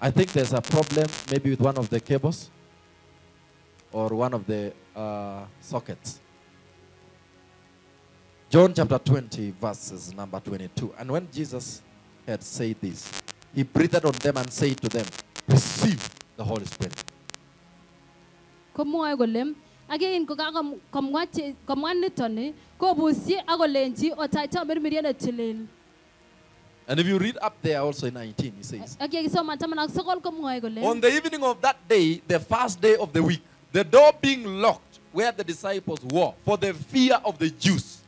I think there's a problem maybe with one of the cables or one of the uh, sockets. John chapter 20, verses number 22. And when Jesus had said this, he breathed on them and said to them, Receive the Holy Spirit. Ak in kokakomwa che- komwa nitoni kobusyi ak kolenji otach tamirmiriet netilil And if you read up there also in 19, he says, ak yekisoman taman ak sokol komwoe On the evening of that day, the first day of the week, the door being locked where the disciples were for the fear of the Jews,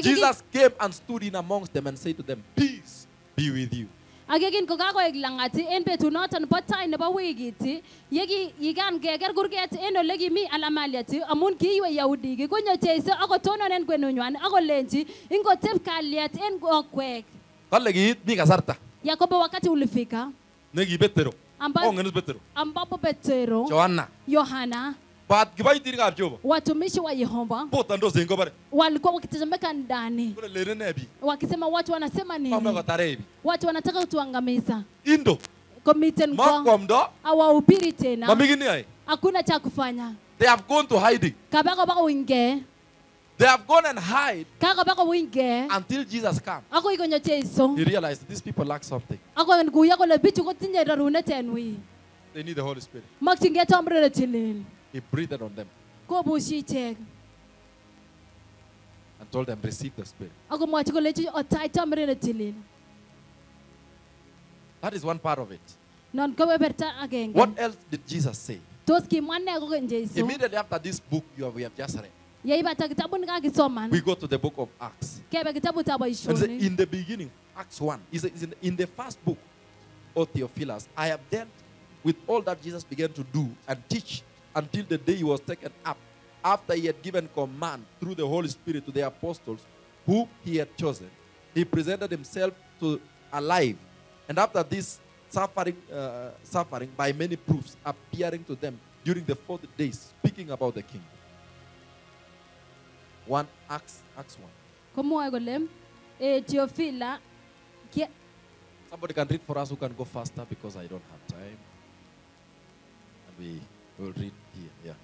Jesus came and stood in amongst them and said to them, Peace be with you. Ak yekin kokakoek lang'at en betunoton bo tai nebo wikit yeki yikan keker kurget en ole kimi alamaliat amun kiiwe yahudik konyo jeiso akotonon kotonon en kwenunywan akolenji kolenji ingotep kalyet en okwek Kale kiit mi kasarta yakobo wakati ulifika neki Petero. ambapo Petero. ambapo petero yohana Jehova. Watumishi wa yehova. Walikuwa wakitetemeka ndani. Wakisema watu wanasema nini? Watu wanataka kutuangamiza. Indo. komiten kwa Makwamdo. awahubiri tena. Hakuna cha kufanya. They have gone to hiding. kabako bako winge They have gone and hide until Jesus comes. He realized these people lack something. They need the Holy Spirit. Mokyingei tomret netilil He breathed on them and told them, Receive the Spirit. akomwochi kolechi otach tomret netilil That is one part of it. non kebeberta agenge What else did Jesus say? tos kimwa ne kokeny Jesu Immediately after this book you have, we have just read, yeibata kitabuni kakisoman we go to the book of Acts. And say, in the beginning, Acts 1, is in, the first book, O Theophilus, I have dealt with all that Jesus began to do and teach until the day he was taken up, after he had given command through the Holy Spirit to the apostles whom he had chosen. He presented himself to alive, and after this suffering, uh, suffering by many proofs, appearing to them during the forty days, speaking about the kingdom. One Acts, Acts 1. komwoe kole eh, Theophila Somebody can read for us who can go faster because I don't have time. And we will read here. Yeah.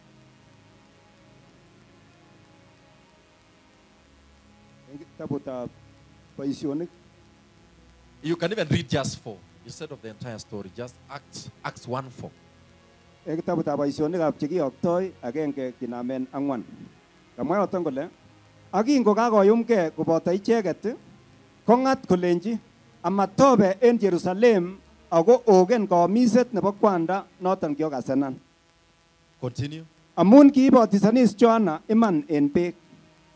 You can even read just four instead of the entire story. Just Acts, Acts 1 4. Eng kitabutab boisionikab chekiyoktoi agenge kinamen ang'wan kamwa yoton kole ak kingo koboto icheket kong'at kolenji amatobe en Jerusalem ako ogen koomiset nebo kwanda noton kiokasenan Continue. amun kiibotisonis Joana iman en beek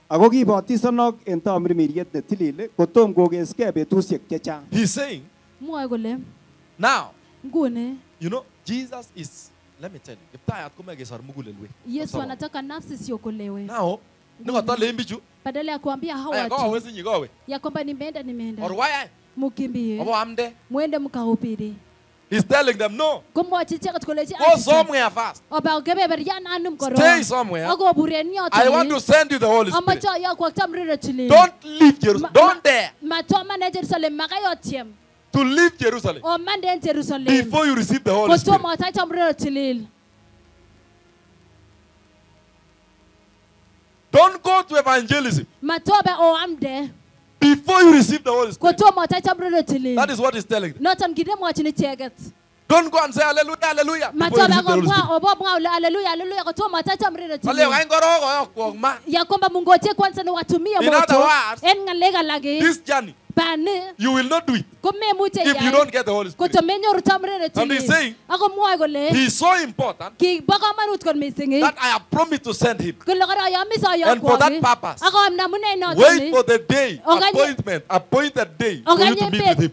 ako kiibotisonok en tamirmiriet ne tilil kotom kokeskei betusiek chechang He's saying, mwoe kole now, nguni you know, Jesus is, let me tell you, kiptayat komegesor mugulelwek. Yesu anataka nafsi siokolewe Now, nikotole mbichu, badala ya kuambia hawa watu kowe. ya kwamba nimeenda nimeenda Or why? mukimbie Obo amde. mwende mkahubiri He's telling them, no, go somewhere fast. Stay somewhere. I want to send you the Holy Spirit. Don't leave Jerusalem. Don't dare. to leave Jerusalem. Before you receive the Holy Spirit. Don't go to evangelism before you receive the Holy Spirit. That is what he's telling. Them. icheket Don't go and say hallelujah, hallelujah. you In other words, This journey, you will not do it. If you don't get the Holy Spirit. And he's saying, He's so important mising that I have promised to send him. And for that purpose, Wait for the day, appointment, appointed day for you to meet with him.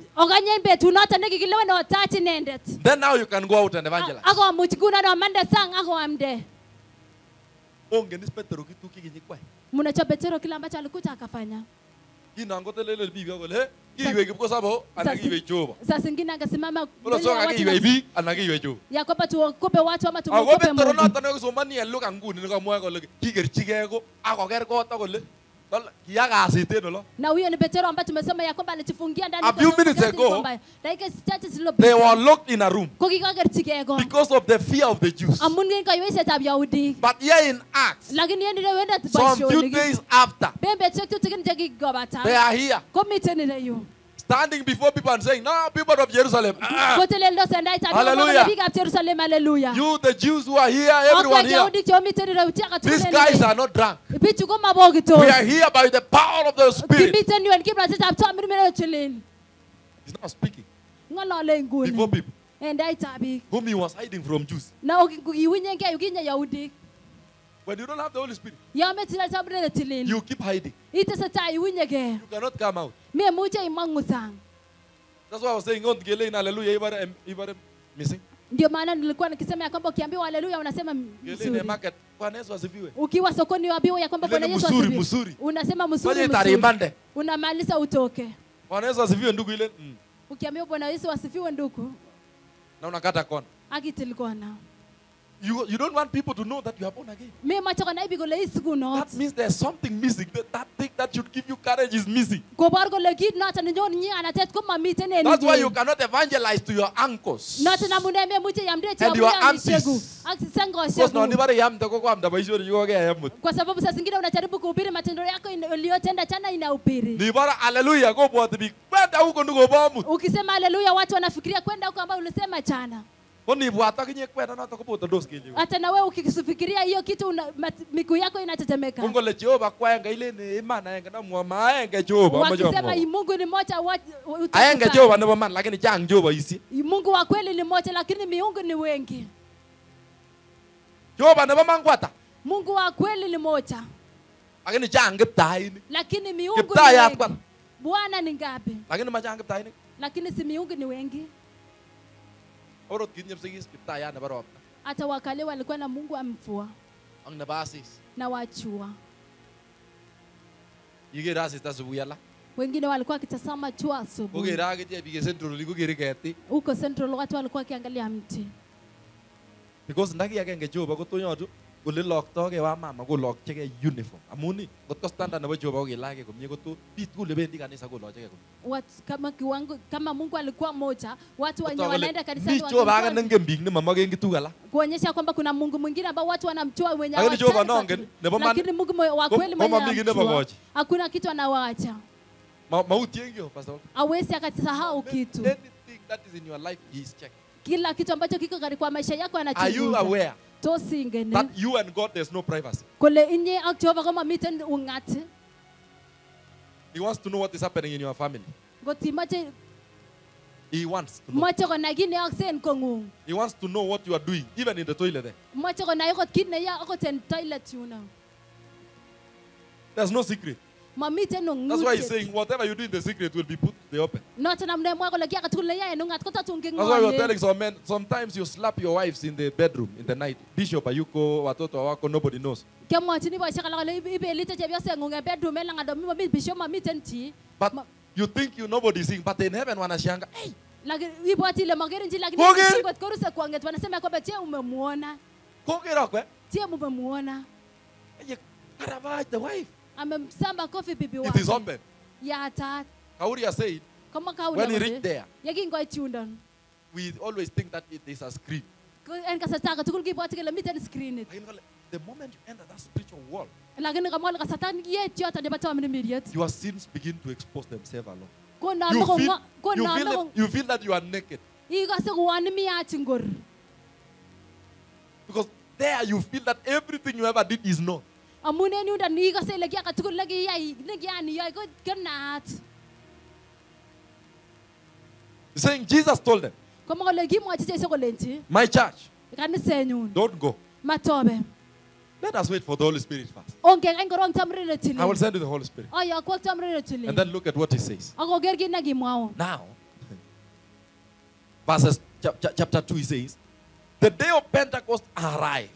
Then now you can go out and evangelize. mnajua Petero kile ambacho alikuja akafanya Kinan kotelele biik kole, "Hey, kiiwe kipkosobo anan kiiwe Jehova." saa zingine Kole mbele ya watu kakiiwe biik anan kiiwe Jehova. ya kwamba tuokope watu ama Ako Mungu. Petero Mungu noton nekisomoni en Luka nguni nekamwoe kole kikerchigei ko akoker kot kole kiya kasit en olo. na huyo ni Petero ambaye tumesema ya kwamba alijifungia ndani A few sababu minutes ago, dakika chache They were locked in a room because of the fear of the Jews. amun en kaiweisyetab Yahudi. But here in Acts, lakini en irewendet some few days after, betusiek gobata. they are here. Komiten ireyu standing before people and saying, No, people of Jerusalem, ah, koteleldos Hallelujah. haleluya you, the Jews who are here, everyone here, these guys are not drunk. We are here by the power of the Spirit. He's not speaking. Before people. Whom he was hiding from Jews. na kiwinyengei yukinye Yahudik When you don't have the Holy Spirit, you keep hiding. You cannot come out. That's why I was saying, "Oh, ngelein hallelujah, you are missing. ndio maana nilikuwa nikisema ya kwamba ukiambiwa haleluya unasema mzuri. Bwana Yesu asifiwe. ukiwa sokoni waambiwa ya kwamba bwana yesu asifiwe. mzuri. unasema mzuri mzuri unamaliza utoke Bwana Yesu asifiwe ndugu ile. Mm. ukiambiwa bwana yesu asifiwe ndugu Na unakata kona. You, you don't want people to know that you are born again. That means there's something missing. That, that thing that should give you courage is missing. That's why you cannot evangelize to your uncles. And your aunties. Kwa sababu saa zingine unajaribu kuhubiri matendo yako uliyotenda jana inahubiri Nibara hallelujah kobwoti biik kwenda huko ndikobo mut. ukisema haleluya watu wanafikiria kwenda huko ambao ulisema jana Ko kwenda akinye kwenonoto kobotondos kelyek. hata na wewe ukisifikiria hiyo kitu miguu yako inatetemeka Mungu le Jehova ko ile iman aenge namwa ma aenge Jehova amache wakisema amwa. mungu ni moja. Aenge Jehova nebo man lakini chang Jehovaisiek. mungu wa kweli ni moja lakini miungu ni wengi Jehova nebo man kwata mungu wa kweli ni moja lakini chang kiptainik. lakini miungu ni wengi bwana ni ngapi lakini machang kiptainik. lakini si miungu ni wengi Orot kitinye psigis kiptayat nebo ropta hata wakale walikuwa na mungu wa mvua ak nebo asis. na wachua Ikere asista subui alak. wengine walikuwa wakitazama jua asubuhi Kokere akichek bige Central Olin kokere ketik. huko central watu walikuwa wakiangalia mti Because ndaki agenge Jehova kotonyotu ole loktogei wamama kolokchigei uniform. Amun ngot ko standard nebo Jehova kokilachgei komie koto bit kule bendi kanisa kolochegei komie. watu, kama kiwango kama mungu alikuwa moja watu wenye wanaenda kanisani ni Jehova wakijua- nengen biik nemomoken kituk alak. kuonyesha kwamba kuna mungu mwingine ambao watu wanamjua wenye Lakini Jehova nongen, nebo man- lakini mungu wa kweli mwenye mami kiy nebo anamjua, kochi. hakuna kitu anawaacha Ma- Mautiengei Pastor. awezi akasahau kitu Anything that is in your life he is checking. kila kitu ambacho kiko kwa maisha yako Are you aware tosingene that you and God there's no privacy? kole inye ak jehova komamiten ung'at He wants to know what is happening in your family. ngot He wants to know. He wants to know what you are doing, even in the toilet there. There's no secret. That's why he's saying whatever you do in the secret will be put in the open. That's why we're telling some men, sometimes you slap your wives in the bedroom in the night. Bishop, Ayuko, watoto wako, nobody knows. But you think you nobody seeing, but in heaven wanashanga, hey, wanasema kwamba je umemwona kokero kwe, je mumemwona the wife. Amemsamba kofi bibi It is wake open. yatat Kauria said, kama when he reached there, yekingoit yundon we always think that it is a ko en kasarta agetugul kibwoti kele miten Lakini kale, The moment you enter that spiritual world, lakini kamwa kole kasarta yet yoton nebo tamirmiriet your sins begin to expose themselves alone. You feel, you, feel that, you feel that you are naked. ikose kouon miyach ngor Because there you feel that everything you ever did is known. Amun en yundon ikose ile ki agetugul nekiyai nekian iyai ko konaat He's saying Jesus told them, komwa kole kimwochi Jesu kolenji My church, kanisenyun don't go. matobe Let us wait for the Holy Spirit first. ongekany korong tamrire I will tilil send you the Holy Spirit. ayokwok tamrire And tilil then look at what he says. ak oker kit nekimwaun Now, <laughs> verses chap- chap- chapter 2, he says, The day of Pentecost arrived.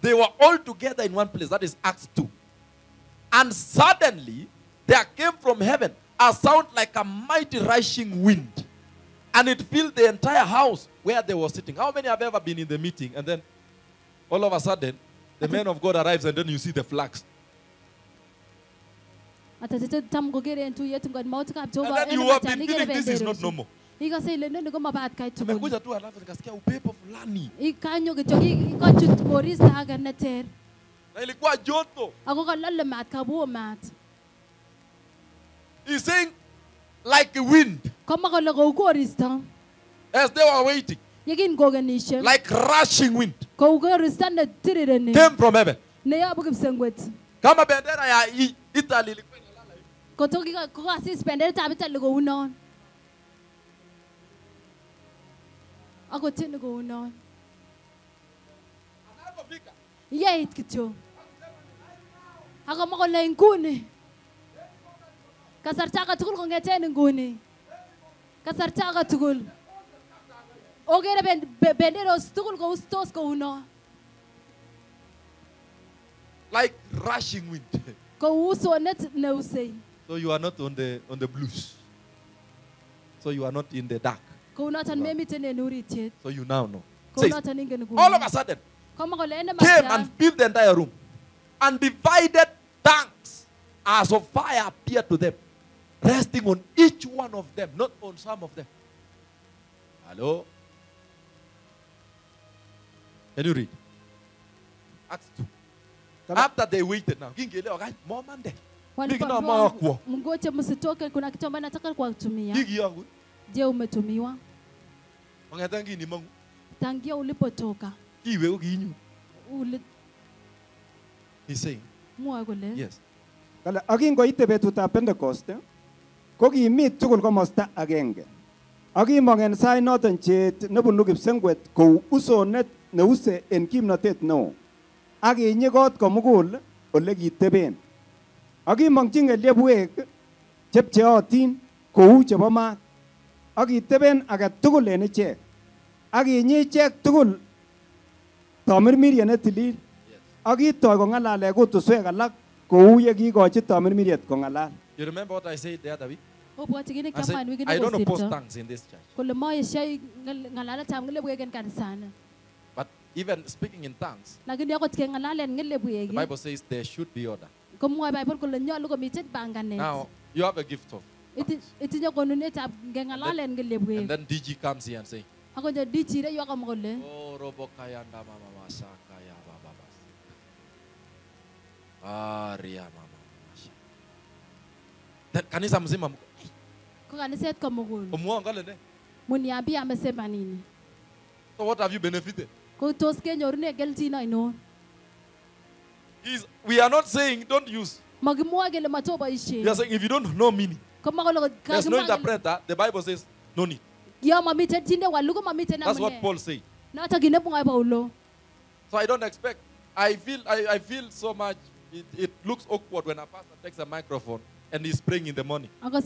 They were all together in one place. That is Acts 2. And suddenly, there came from heaven a sound like a mighty rushing wind. And it filled the entire house where they were sitting. How many have ever been in the meeting and then all of a sudden, the man of God arrives and then you see the flags? atatete tam koker en tuyet ngot mautikab And then you have been feeling this is not normal. Ikose ile noni komabat kai tugul Tumekuja tu alafu nikasikia upepo fulani. ikanyo kityo ki- korista age neter Na ilikuwa joto. ako kalale mat kabuo mat He's saying, like a wind, komwa kole kou korista. as they were waiting, yekin kokenishe like rushing wind, kou koristo netirireni came from heaven. neyobu kipsengwet Kama bendera ya Italy ilikuwa inalala hivi. koto kiko- kokasis benderetab Italy kou non akotieni kou non Anapofika, yeit kityo akomwa kole nguni. Kasarta agetugul kong'eten nguni. Kasarta agetugul okere ben- be- benderos tugul koustos kou no like rushing wind. <laughs> kou usonet neusei. So you are not on the on the blues. So you are not in the dark. So you now know. Says, all of a sudden came and filled the entire room, and divided tongues as of fire appeared to them, resting on each one of them, not on some of them. Hello. Can you read? Acts 2. Kama- After they waited now, kingeelewa kai more man there. Mngoje msitoke kuna kitu ambacho nataka kuwatumia je umetumiwa kong'eten kinimongu tangia ulipotoka. Kiwe ko kinyu uli he's saying. Mwoe kole yes. Kale ak kingoite betutab pentecost ko kimit tugul komosta agenge. Ak kimong en sait noton cheet nebunu kipsengwet kou usonet neuse en kimnotet neo. Ak kinyi kot komugul ole kiteben. Ak kimongchi ng'elyepwek chepcheotin kou chebo maat ak kiteben age tugul en ichek. Ak kinyi ichek tugul tamirmiriet netilil ak kitoi kong'alale kutuswek alak kou ye kiikochi tamirmiriet kong'alal. You remember what i said the other week obwoti kit i nekiamwa said en wikit i don't oppose tongues in this church. Kole moyeshoi ng'alaletab ng'elebwek en kanisani but even speaking in tongues lakini akot keng'alalen ng'elebwek the bible says there should be order. komwoe bible kole nyolu komiten panganet now you have a gift of And then dg comes here and say akonyo dichire yu akamwa Oh. Then kanisa mzima mko. ko kaniset komugul Omwon kole ne. muniambia amesema nini So what have you benefited? tos kenyorune kelchin ainon we are not saying don't use. makimwoe kele We are saying if you don't know meaning, there's no interpreter. The Bible says no need. That's what Paul said. So I don't expect. I feel I, I feel so much. It, it looks awkward when a pastor takes a microphone and he's praying in the morning. And he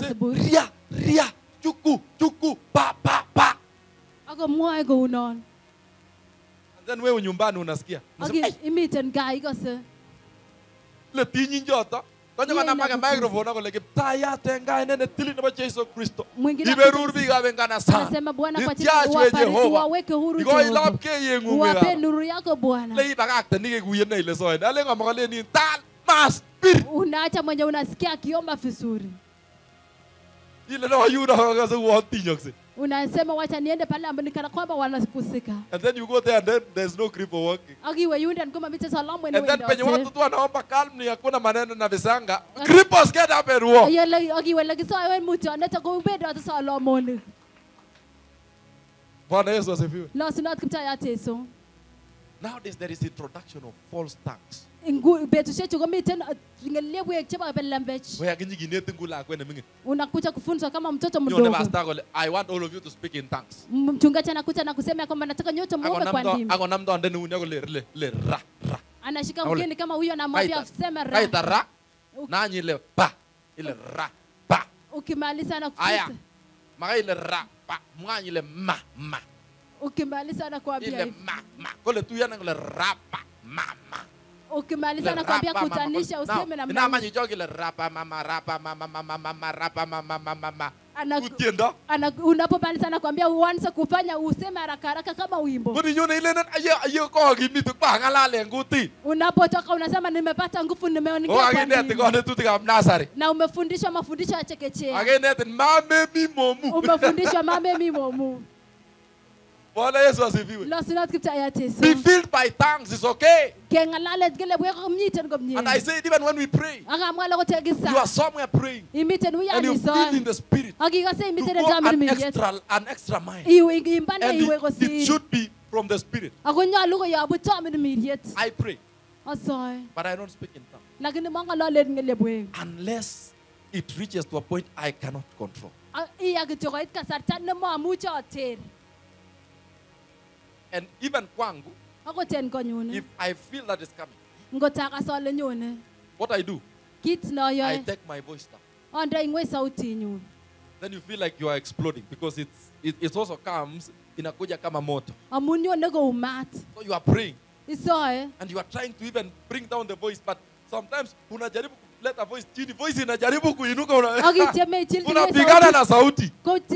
says, Ria, Ria, Chuku, Chuku, Pa, Pa, Pa. And then wewe nyumbani unasikia. Unasema, Aki- imiten konyo Yeye microphone akole kiptayat en kainet netilil nebo Kristo. Mwingine iberur akuja- biikab en kanasa anasema bwana kwa jina ityach we uwabariki, Jehova. ikoi lapkeiyeng'ung uwape nuru yako bwana. Le ibakakte nikekuyen ne ile soen alen kamokolenin tal mas bir. Unaacha mwenye unasikia akiomba vizuri. Ile unasema wacha niende pale ambapo nikana kwamba and then you go there and then there's no creep for Aki wewe yunda ngoma mita salamu and then penye watu tu wanaomba calmly hakuna maneno na visanga cripples get up and walk. Ayele akiwe lagi so awen mucho neta ko bedo ta salamu. Bwana Yesu asifiwe. Lo sinat kipta ya teso nowadays there is the introduction of false tongues chebo lakwet neming'in unakuja kufunzwa kama mtoto nyone mdogo. kole i want all of you to speak in tongues. Mchungaji anakuja na kusema kwamba nataka nyote muombe kwa ndimi. akonamdo neuni akole le le ra ra. Anashika mgeni kama huyo anamwambia Kaita- sema ra. ra. Nanyi ile pa ile ra pa. Ukimaliza na maka ile ra pa. Mwanyi ile ma ma ukimaliza na ile kuambia ma ma kole tu yana ra rapa mama. Ma ukimaliza na kuambia kutanisha useme na mama joki ile ra pa rapa mama rapa mama mama mama rapa mama mama ma ra pa ma ma ma ma ma Ana- unapomaliza na kuambia uanze kufanya useme haraka haraka kama wimbo. Kuni nyone ile nen aye aye ko kimitu kwa ngalale nguti. Unapotoka unasema nimepata nguvu nimeonekana. nimeongea kwa akineti tu tika nasari na umefundishwa mafundisho ya chekechea. Akinetin mame mi momu. Umefundishwa mame mimomu <laughs> bwana yesu asifiwe. Be filled by tongues is okay. And i said even when we pray you are somewhere praying. Imiten and you feel in the spirit akikase to imiten go an extra an extra mile. And it, it should be from the spirit. I pray. But i don't speak in tongues. Unless it reaches to a point i cannot control and even kwangu akot en konyune if i feel that is coming ngotakas ale nyone. what i do kit i take my voice down. Andoi ng'weny sautinyun then you feel like you are exploding because it's it, it also comes inakuja kama moto. Amun nyone kou mat so you are praying. Isoe and you are trying to even bring down the voice but sometimes unajaribu kuleta voice chini voice inajaribu kuinuka <laughs> unapigana na sauti.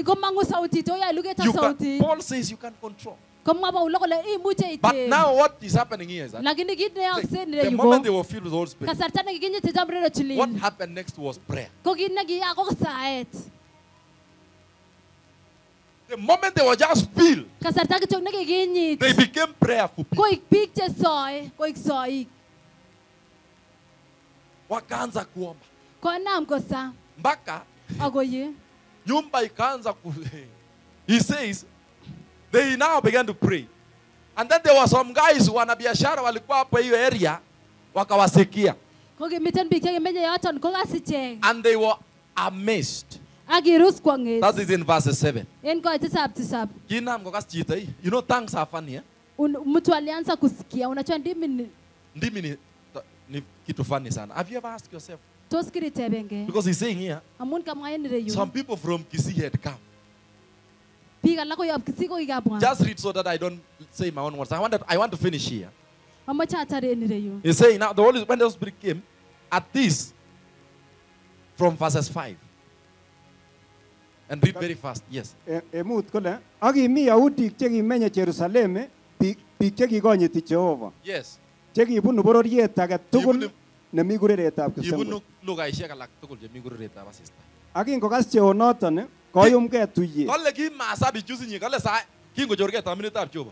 Komang'u sautit oyoe luketa you can, Paul says you can control but now what is happening here is that the, the moment they were filled with the Holy Spirit. What happened next was prayer. The moment they were just filled they became prayerful people. Wakaanza kuomba. Konam kosa. Mpaka akoye nyumba ikaanza ku <laughs> He says, they now began to pray. And then there were some guys wanabiashara walikuwa hapo hiyo area wakawasikia and they were amazed. That is in verse 7. en koitisab tisab Kinam kokas chito hii. You know tongues are funny eh? Un- mtu alianza kusikia unajua ndimi ni- Ndimi ni, ni kitu funny sana. Have you ever asked yourself? Because he's saying here, some people from Kisii had come. Just read so that I don't say my own words. I want, I want to finish here. He's saying now the Holy when the Holy Spirit came at this from verses 5. And read very fast. Yes. Yes. emut kole Yes. Yes. yaudik chekimenye Jerusalem Yes. Yes. chekikonyiti Jehova Yes. chekibunu bororiet age Yes. Yes. nemi kureretab Kibunu Yes. Yes. alak tugul chemi kureretab asista. ak kingokas cheonoton koyumgei tuyet Kale kimasa bichu sinye kale sa kingochorgei taminitab Jehova.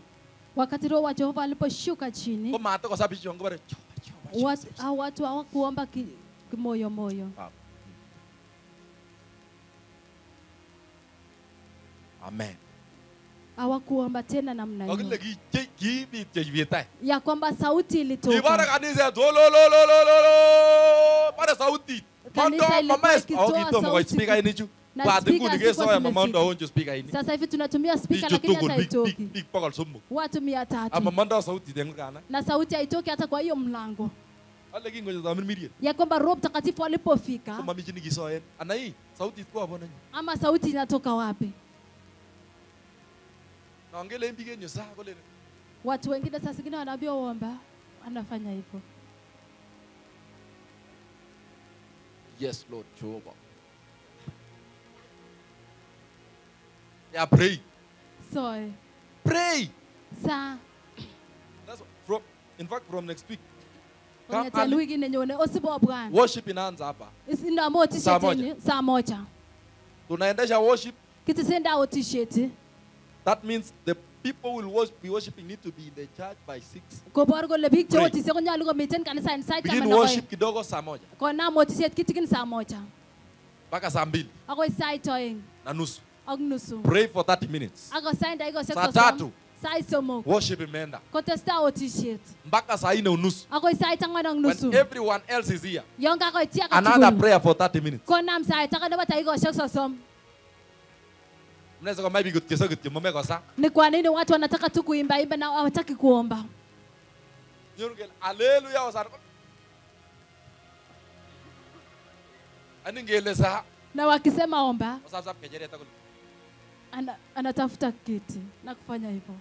wakati roho wa jehova aliposhuka chini Ko matakosa bichu ngobare Jehova Jehova. wat, Jesus." hao watu hawakuomba ki- kimoyo moyo. Amen. hawakuomba tena namna hiyo ya kwamba sauti ilitoka kaniset ololololololo. Bare sautit. Mondo Kanisa ilikuwa mama ikitoa au kitomo kwa sauti speaker chu. Kwa kesoya mama ndo onjo speaker ini. sasa hivi tunatumia spika lakini hata itoki big pakal somok. watu mia Ama tatu sauti kana. na sauti haitoki hata kwa hiyo mlango mirie. ya kwamba roho mtakatifu alipofika Ko mami chini kisoen. Ana hii sautit ko abona nyu. ama sauti inatoka wapi mbige nyo saa kule watu wengine saa zingine wanaambia uomba anafanya hivyo Yes Lord Jehovah. Yeah, pray. so eh, Pray. Sa. That's from in fact from next week. Worship inaanza hapa. inamo Saa otishet moja. en- saa moja Tunaendesha worship. kitisenda otishet That means the people will worship, be worshiping need to be in the church by 6. kobor kole biik Pray. komiten Begin worship kidogo saa moja Kona otishet kitikin saa moja mpaka saa mbili Ako na nusu. Nusu Pray for 30 minutes. Saa tatu. Worship imeenda otishet mpaka saa nne unusu. When everyone else is here. Another prayer for 30 minutes. sosom Mnaweza kama hivi kityo kityo mmekosa. ni kwa nini watu wanataka tu kuimba imba na hawataki kuomba haleluya wasar Ani ngeleza na wakisema omba wasasa kejeri. Ana, anatafuta kiti na kufanya hivyo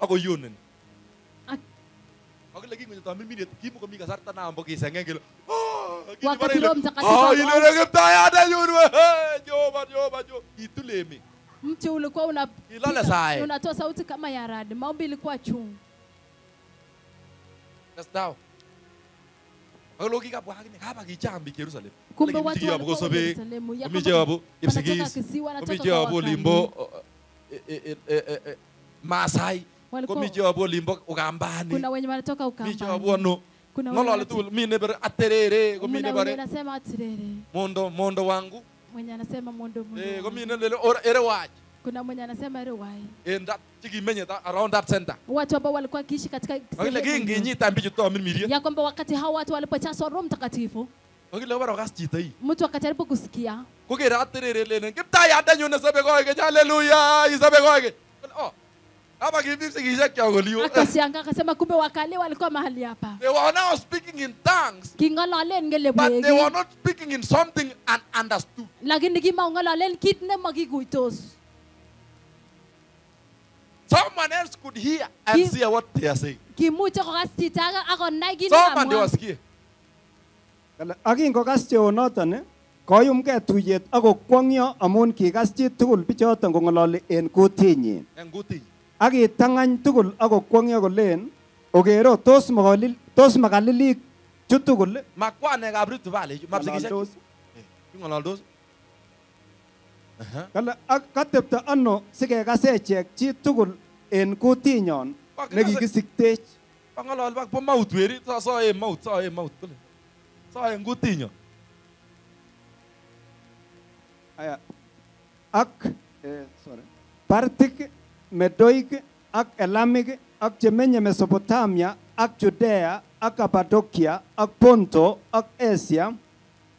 Ako yunen. Ak- Akile kingo mimi minute kimu komi kasarta na ambo kisenge ngele. Wakati Roho Mtakatifu ako- ile ngeptayada yunwe. Jehova Jehova Jehova. Itulemi. mti ulikuwa una Ilale sae. unatoa sauti kama ya radi maombi ilikuwa chungu That's down. Akilo kikabwa hakini kaba kichambi Jerusalem. Kumbe watu wakosobe kwamba wabo Ipsigis. Kwa wabo Limbo Masai eh, eh, Maasai. Walikuwa- Komije wabo Limbo Ukambani. kuna wenye wanatoka Komije mije wabo no. Ngolole tu mine ber aterere komine bare anasema atirere mondo mondo wangu. mwenye anasema mondo mondo Eh komine lele ere waj. kuna mwenye anasema In that chikimenye that around that center. watu ambao walikuwa wakiishi katika lakini hiyo. nyi tambi chuto ya kwamba wakati hao watu walipojazwa Roho Mtakatifu Akile bara kas chito hii. mtu akajaribu kusikia Kokere atererelenen lene nesobe koike haleluya isabe koike. Oh. Hapa kibibsi kishek cha goliu. <laughs> akashangaa akasema kumbe wakale walikuwa mahali hapa They were now speaking in tongues, king'ololen ngele but they were not speaking in something and understood. lakini kimaong'ololen kit nemakikuitos Someone else could hear and see what they are saying. kimuche kokas chito age akonai kit Someone they nekamwa wasikie. Kale, ak kingokas cheonoton koyumgei tuyet ak kokwong'yo amun kikas chi tugul bichoton kong'ololi en kutinyin En kutinyi. ak kitang'any tugul ak kokwong'yo kolen okero tos tos makalilik chu tugul Makwanekab Rift Valley chu, mapsikishek chu. ng'ololdos Eh, King'ololdos. Kale ak katepto ano sikekas echek chitugul en kutinyon nekikisiktech kong'olol bak bo maut weri, soe maut, soe maut kole. Soe ngutinyo. Aya, ak eh, sorry, Partik, Medoik ak Elamik ak chemenye Mesopotamia ak Judea ak Cappadocia ak Ponto ak Asia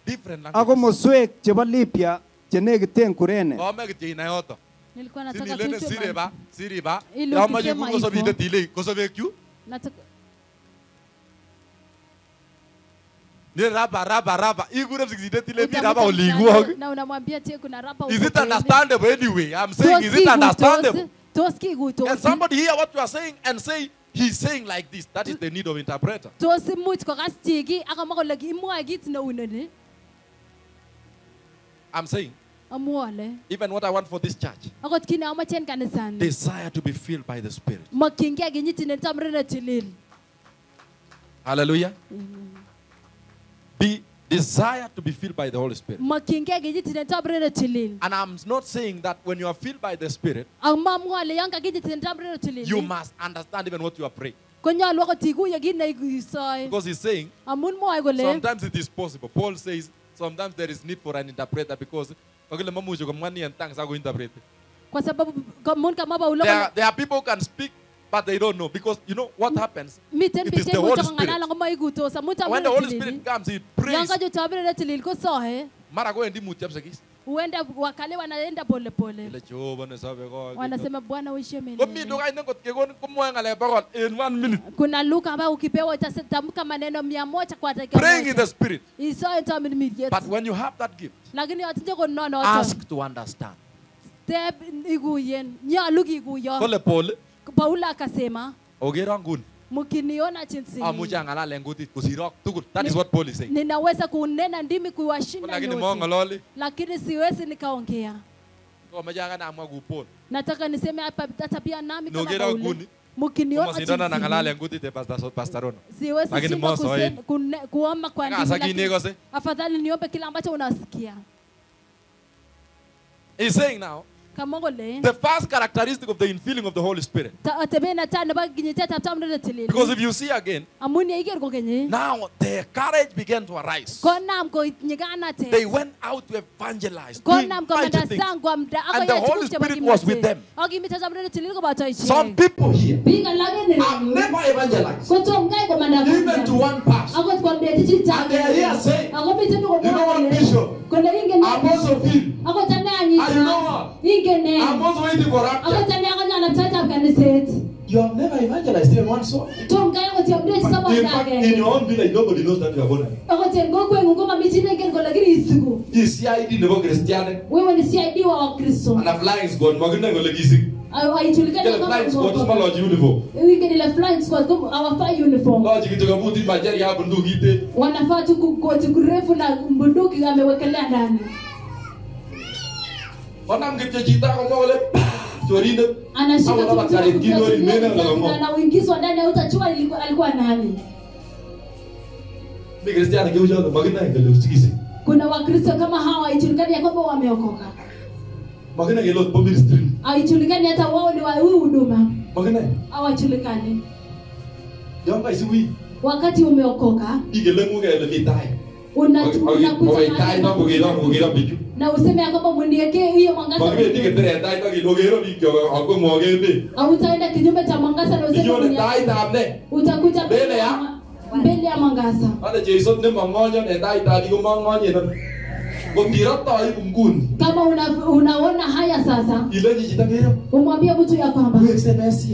Different ak languages. komoswek chebo Libya chenekiten Kurene. Kome kityo inayoto. nilikuwa nataka tujue siriba. ma- ba, siri ba. Ili Yamache ukisema kukosobinde hivyo. tile kosobek yu. nataka Ni raba raba raba. Ikure mi raba na unamwambia tie kuna raba Is it understandable anyway? I'm saying is it understandable? toski guto and somebody hear what you are saying and say he's saying like this? That is the need of interpreter. I'm saying even what I want for this church, desire to be filled by the Spirit. mokyingei kinyiti Be desire to be filled by the Holy Spirit. mokyingei kinyiti netamre ne tilil And I'm not saying that when you are filled by the Spirit, ak mamwa ale yon kakinyiti netamre ne tilil you must understand even what you are praying. konyolu akot ikuye kit neikuisoi Because he's saying amun mwoe kole sometimes it is possible. Paul says sometimes there is need for an interpreter because kakile mamuche komwa ni en tongues ako interpret. kwa sababu amun kamwa paulo There are, there are people who can speak but they don't know because you know what happens? It is the Holy Spirit. tamre when the Holy Spirit comes he prays. Mara mutyo psekis huenda wakale wanaenda polepole ile Jehova nesobe ko wanasema bwana uishe mimi. ng'alek bokol in one minute. Kuna luka ambayo ukipewa utatamka maneno mia moja kwa dakika praying in the spirit. Immediate. but when you have that gift lakini ask to understand. Nyolu kikuyo pole pole paulo akasema ogera nguni. Mkiniona jinsi amuche ang'alal en kutit kosirok tugul that is what Paul is saying ninaweza kunena ndimi kuwashinda lakini mong'ololi lakini siwezi nikaongea. Kwa majanga na kou Paul nataka niseme hapa hata pia nami kama Nokero Paulo nguni, mkiniona komosindona nang'alal en jinsi kutit en Pastor Pastor Rono siwezi Lakini shinda mosoen. kuse- kune- kuomba kwa ndimi, Kasa lakini kinekose. afadhali niombe kila ambacho unasikia. He's saying now the first characteristic of the infilling of the Holy Spirit. Because if you see again now their courage began to arise. They went out to evangelize And the Holy Spirit was with them. some people here have never evangelized. Even to one person And they are here saying, "You know what, Bishop? I'm also filled And you know what? Ingen ne I'm also waiting for rapture akot ane akonyanaptaetab kaniset you have never evangelized even one soul. In fact in your own village nobody knows that you are born again. Hii CID nebo Christianik wewe ni CID wa wakristo. Ana flying squad makine kole kisik haijulikani kama flying squad uko- maloji uniform. Ingen ile flying squad ko hawafai uniform. Loji kityo kabuti majari ya bunduki ite. Wanafaa tu kurefu na bunduki amewekelea ndani chito akomwa kole "Pah!" chorindet anashika labda mtu tarehe na tu na uingizwa ndani hautachua ilikuwa- alikuwa nani ni kristiana keu choto magina kele usikise kuna wakristo kama hawa haijulikani ya kwamba wameokoka magina ot po ministry haijulikani hata wao ni wa hii huduma makinae hawajulikani yon isiwi wakati umeokoka ikeleng'u kele mi tai una- unakuja na kokero kokero bichu na useme ya kwamba mwendekee hiyo mwangaza makibendi keteret tai to kele okero bikyok ako mokebe hautaenda kinyume cha mwangaza na useme inyone taitab ne utakuja mbele Mbele ya- ya mbele ya mwangaza. Ane Jesu nemong'onyon en taitab biik komong'onyen ano tai nguni kama una, unaona haya sasa ilenji chito jitangira umwambie mtu ya kwamba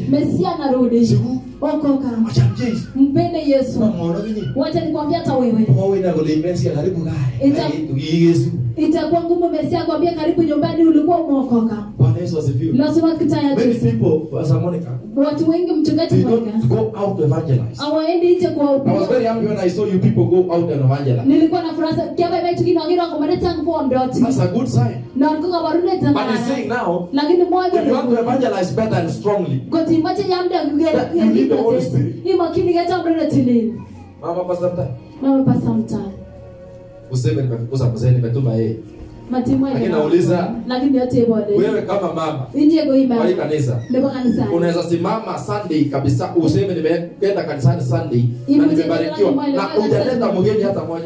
mesia anarudi. Siku okoka Acha Jesu mpende yesu. Wacha nikwambia hata wewe. Mowina kole imesia karibu Ita- kae tukiikesu itakuwa ngumu mesia kwambia karibu nyumbani ulikuwa umeokoka. Bwana yesu asifiwe. Lazima kitaya many people as Monica watu wengi mchungaji Monica. go out to evangelize. Awaende nje kwa I was very happy when I saw you people go out and evangelize. Nilikuwa na furaha kiaba imechu kinagira kwa tangu kwa ndoti. That's a good sign. Na alikuwa kabarune but he's saying now lakini moja you want to evangelize better and strongly goti mache yamda That you need the Holy Spirit. hii makini gata mrene tilini mama pastor mtai mama pasa mtaa. Useme nimefukuza mzee nimetuma yeye. Lakini nauliza, lakini yote bole wewe kama mama kwa kanisa unaweza simama sunday kabisa useme nimeenda kanisani sunday na nimebarikiwa na hujaleta mgeni hata moja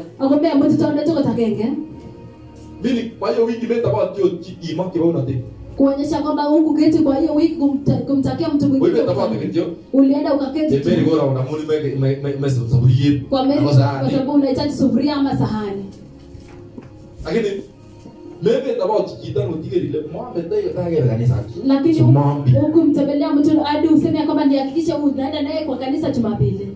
Meaning, kwa hiyo wiki meta kwa tio ima kiwa unate. Kuonyesha kwamba huku keti kwa hiyo wiki kumtakia mtu mwingine ulienda ukaketi kwa meza Kwa sababu unahitaji sufuria ama sahani. Lakini maybe about kita nutige ile mwa meta hiyo kage kanisa. lakini Sumambi. huku mtembelea mtu hadi useme kwamba nihakikishe unaenda naye kwa kanisa Jumapili.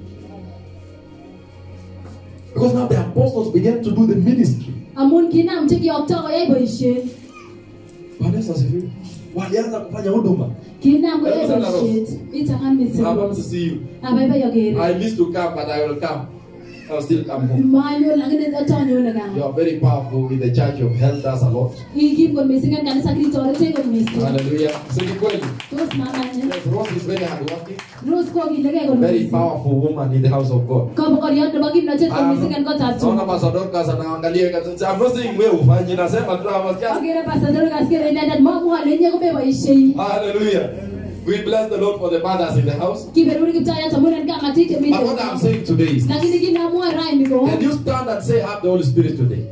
Because now the apostles began to do the ministry. amun kinam chekiyokto koyai boisiet Bwana Yesu asifiwe. Walianza kufanya huduma. Kina shit. I'm happy to see you. Abaiba yogere. I missed to come, but I will come. I'll still come home. You are very powerful in the church. You've helped us a lot. Hallelujah. So ni kweli. tos Yes, Rose is very hardworking. Very powerful woman in the house of God. Um, Naona Pastor Dorcas anaangalia. I'm not saying wewe ufanye, nasema tu Hallelujah. We bless the Lord for the mothers in the house. But what I'm saying today is, this. can you stand and say, have the Holy Spirit today?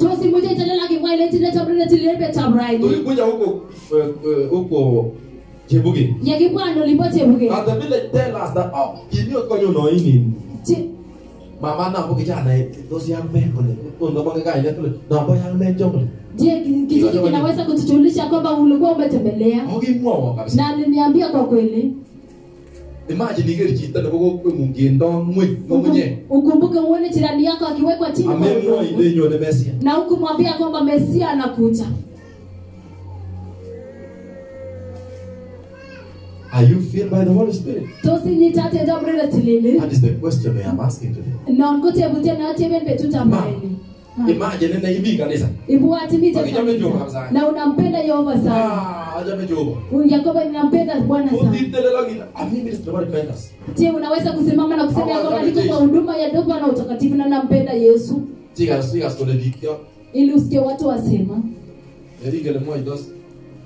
Tulikuja huko eh, eh, huko Chebuge. yekibwan olimbo chebuge And the village tell us that, oh, kinyo konyo no ini. Mama na mbuki kijana eh, those young men kule. Ndo mbuki kaya kule. Mbo young men jongule. Je ki- kinaweza kutujulisha kwamba ulikuwa umetembelea na aliniambia kwa kweli Imagine igeri chito nebo kokweng'ung kendo ng'weny ng'ung'unyek. ukumbuke uone jirani yako akiwekwa chini kwa Amemwoi udongo. nyone Mesia. na hukumwambia kwamba mesia anakuja Are you filled by the Holy Spirit? That is the question I am asking today. Raini Imagine na imi kanisa. kabisa. na unampenda yehova sana. Ah, yakobo ninampenda bwana sana. Wa je unaweza kusimama na kusema ya kwamba niko kwa huduma ya doba na utakatifu na nampenda yesu? Tiga ili usikie watu wasema.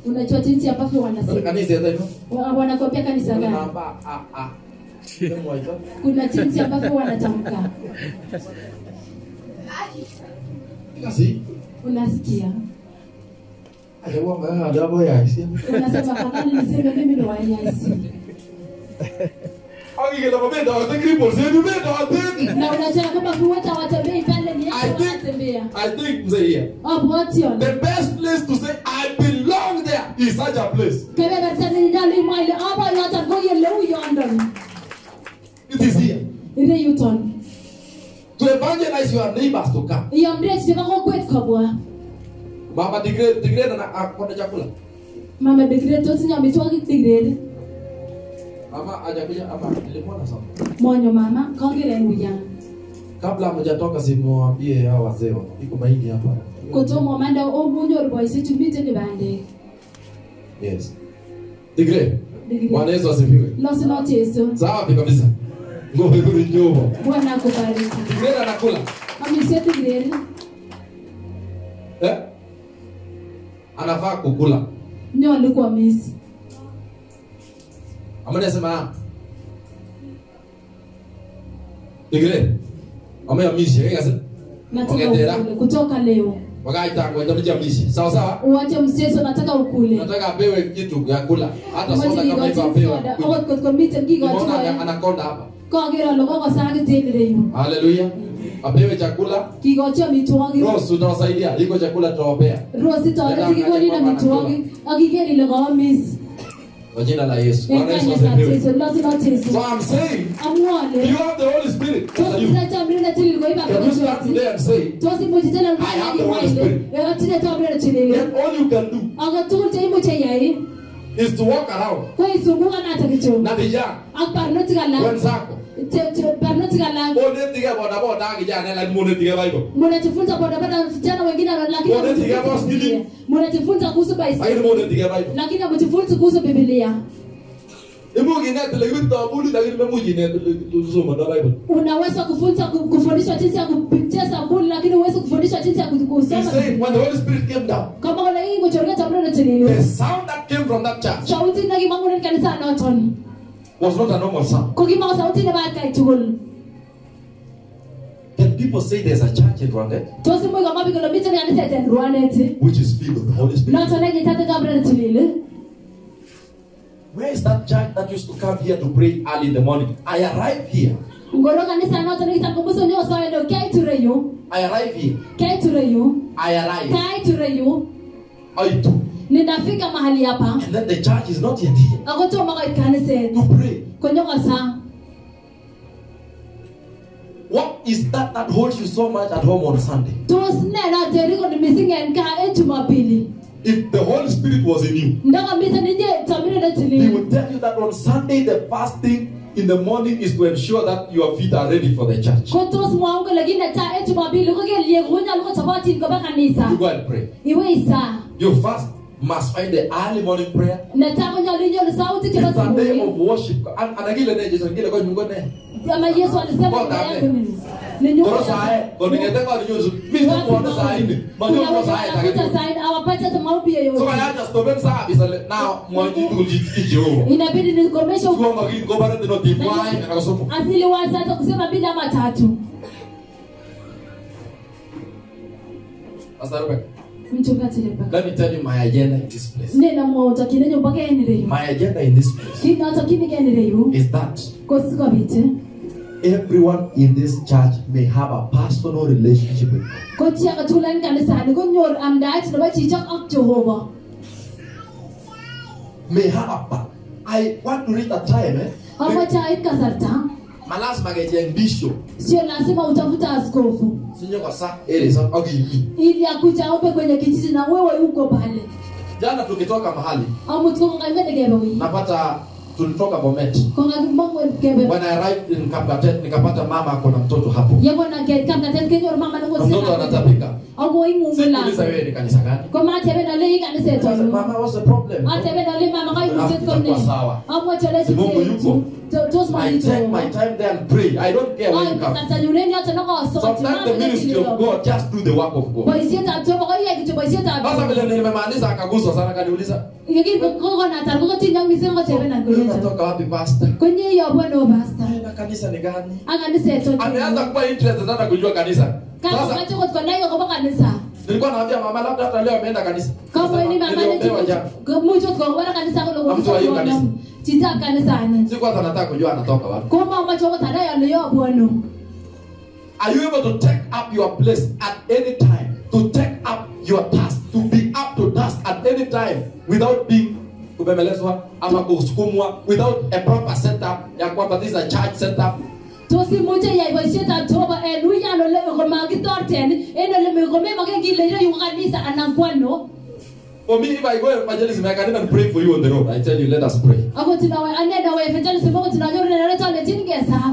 Unajua jinsi ambavyo wanasema. Kanisa. Wanakuambia gani? Kuna jinsi ambavyo wanatamka Tiga unasikia Ale wa nga ya isi. unasema kakali niseme mimi ni mabenda wa tekri por se du benda wa tekri. na unajua kama kuwata watembei pale ni yeye think I think mzee here. obwotion The best place to say I belong there is such a place. kebeberta ni nyalo imwa ile abo yoton ko yele uyondon It is here. ire yuton To evangelize your neighbors to come. iyomdech chebo kokwet kobwa Mama degrade digre na akonda chakula. mama digret tosi inye amitwogik degrade. Mama hajakuja hapa nilimwona sana. monyo mama kongere nguya. Kabla hamjatoka simwambie hao wazee iko mahindi hapa. kotomo manda omunyoru tumite ni bande. Yes. Digre. Bwana Yesu asifiwe. losino Yesu. Sawa kabisa. Ngombe kule bwana akubariki Digre anakula. amisie gireri Eh? Anafaa kukula. koamis Amesema Digre. Ameamisha, kaka nataka Ongezera. ukule kutoka leo Wakaita kwenda mjamishi. Sawa sawa? uache mseso nataka ukule Nataka apewe kitu ya kula. Hata soda kama hivyo apewe. anakonda hapa. Koker ale kokosakit en ireyu Haleluya. Apewe chakula. kikochi amitwogik Rose utawasaidia. Iko chakula tutawapea. rosi toreti kikonin amitwogik ak iker ile koomis Kwa jina la Yesu. Bwana Yesu asifiwe. Lazima losino So I'm saying, amwa you have the Holy Spirit. tos Are you? itinye chamrinet tilil koib Can you stand today and say, tos imuchi telel I have the Holy Spirit. atinye chamrinet tilil then all you can do age tugul cheimuche iyai is to walk around. Ko isungukanate kityo na vijana. Ak barnotik wenzako. Barnotik alak Unetige bodaboda kijana lakini unetige Bible. munajifunza bodaboda vijana wengine lakini munajifunza kuhusu Lakini Bible. kuhusu biblia Imuch kinet ile kitabuli lakini memuch kinet ile tusome Bible. unaweza kufunza kufundishwa jinsi ya kupitia sabuni lakini huwezi kufundishwa jinsi ya ku- He said when the Holy Spirit came down, kama kuna hii kuchoria chamreno the sound that came from that church sauti nakimangunen kanisa noton was not a normal sound. kokimako sauti nebo atkai tugul Can, people say there's a church in Rwanda tos imuch komwa biik kole miten kaniset en Rwanet which is filled with the Holy Spirit? noton nekitate kabra netilil Where is that church that used to come here to pray early in the morning? I arrived here. ngoro kanisa noton nekitakobuso nyosoendo keitureyu I arrive here. keitureyu I arrive. kaitureyu I do. ninafika mahali hapa And then the church is not yet here ako tomo koit to pray. konyokosa What is that that holds you so much at home on Sunday? tos ne noteri kot mising en kaa en jumapili If the Holy Spirit was in you, He would tell you that on Sunday, the first thing in the morning is to ensure that your feet are ready for the church. kanisa You go and pray. You first must find the early morning prayer. It's a day of worship. And and akile ne Jason kile kwa nyungo ne. ama yesu alisema ndio yangu mimi. ni nyumba kwa ningete kwa nyungo zu. Mimi ni kwa saa hii. Manyo kwa saa hii Kwa hawapati maombi So yoyote I hata stop and service na mwanji tulijiti Jehova. inabidi nikomeshe huko. Kwa ngaki kwa bara tino tipwai na kasomo. asili wazi hata kusema bila matatu Pastor Rebecca, mchungaji Rebecca. let me tell you my agenda in this place. nena mwota kine mpaka kenireyu My agenda in this place kinoto kimi kenireyu is that kosikobit everyone in this church may have a personal relationship with God. ko ak May have a I want to reach a time, eh? Malas kasarta kecheng bishop. sio lazima utafuta askofu Sinyo kwa saa ere sa akimi. ili akuja upe kwenye kijiji na wewe uko pale Jana tukitoka mahali amut kokakimene kebe wii napata tulitoka Bomet. When I arrived in Kapkatet nikapata mama ako na mtoto hapo. mtoto anatapika. Sikuuliza ing'ung'ula wewe ni kanisa gani? ko matebe nale i kaniset Sasa ono mama what's the problem? atebe nale mama Itakuwa kone amwoche Si Mungu yuko. I take my time there and pray. I don't care where you come. Sometimes the ministry of God just do the work of God. Sasa vile nimemaanisha akaguswa sana kaniuliza, yekin kokonatar kokotinyo mising kotebenan "Wewe kolecho unatoka wapi pastor?" konye yobo no pasta Na kanisa ni gani? Ameanza kuwa interested hata kujua kanisa. Kanisa. Nilikuwa naambia mama labda hata leo ameenda kanisa. mama Mtu wa kanisani. Siku hata nataka kujua anatoka wapi. yobu Are you able to take up your place at any time? To take up your task, to be up to task at any time without being ama kusukumwa? Without a proper setup ya kwamba this is a church setup tos imuche iyai boisietab jehova en uyan ole komakitorten en ole komemoken kile ireyu ko kanisa anan kwano For me, if I go evangelism, I can even pray for you on the road. I tell you, let us pray.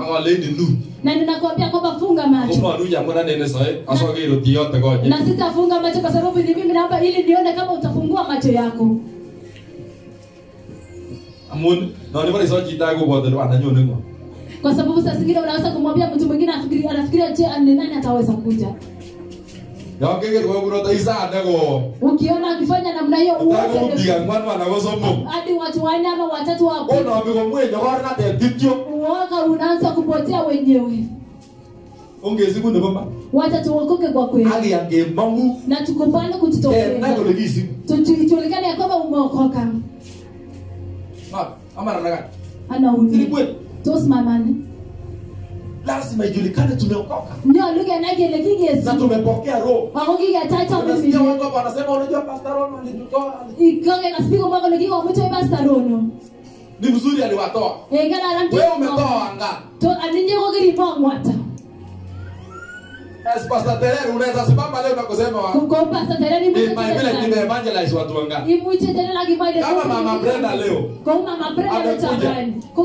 mga lady nu. na ninakwambia kwamba funga machona ano ko. sitafunga macho kwa sababu ni mimi naomba ili nione kama utafungua macho yako Amun, no ni pare so chita ko kwa sababu saa zingine unaweza kumwambia mtu mwingine afikiri- anafikiria je ni nani ataweza kuja? Ukiona akifanya namna hiyo hadi watu wanne ama watatu wapo. Ono bi ko mwe nyo na te dityo. uoga unaanza kupotea wenyewe. Onge siku ne wacha tuokoke kwa kweli. Ali ange mamu. na tukubali Eh, na kujitokeza siku. tujulikane ya kwamba umeokoka. Ma, amara naga. Tos mamani Lazima ijulikane tumeokoka. ndio lugha nagele Yesu Na tumepokea roho. wako kigetacha Unasikia mimi watu hapa wanasema unajua pastor Rono alitutoa. ikonge kaspiko mwako lekiwa mtu pastor rono Ni mzuri aliwatoa. alamti Wewe umetoa anga to aninje ko kiri mwata As Pastor Terere unaweza simama leo na kusema wa- ko pasta tereni in my village nime evangelize watu wangapi? imuche tena lagi maile Kama Mama Brenda leo. ko mama Brenda leo Amekuja. tamani ko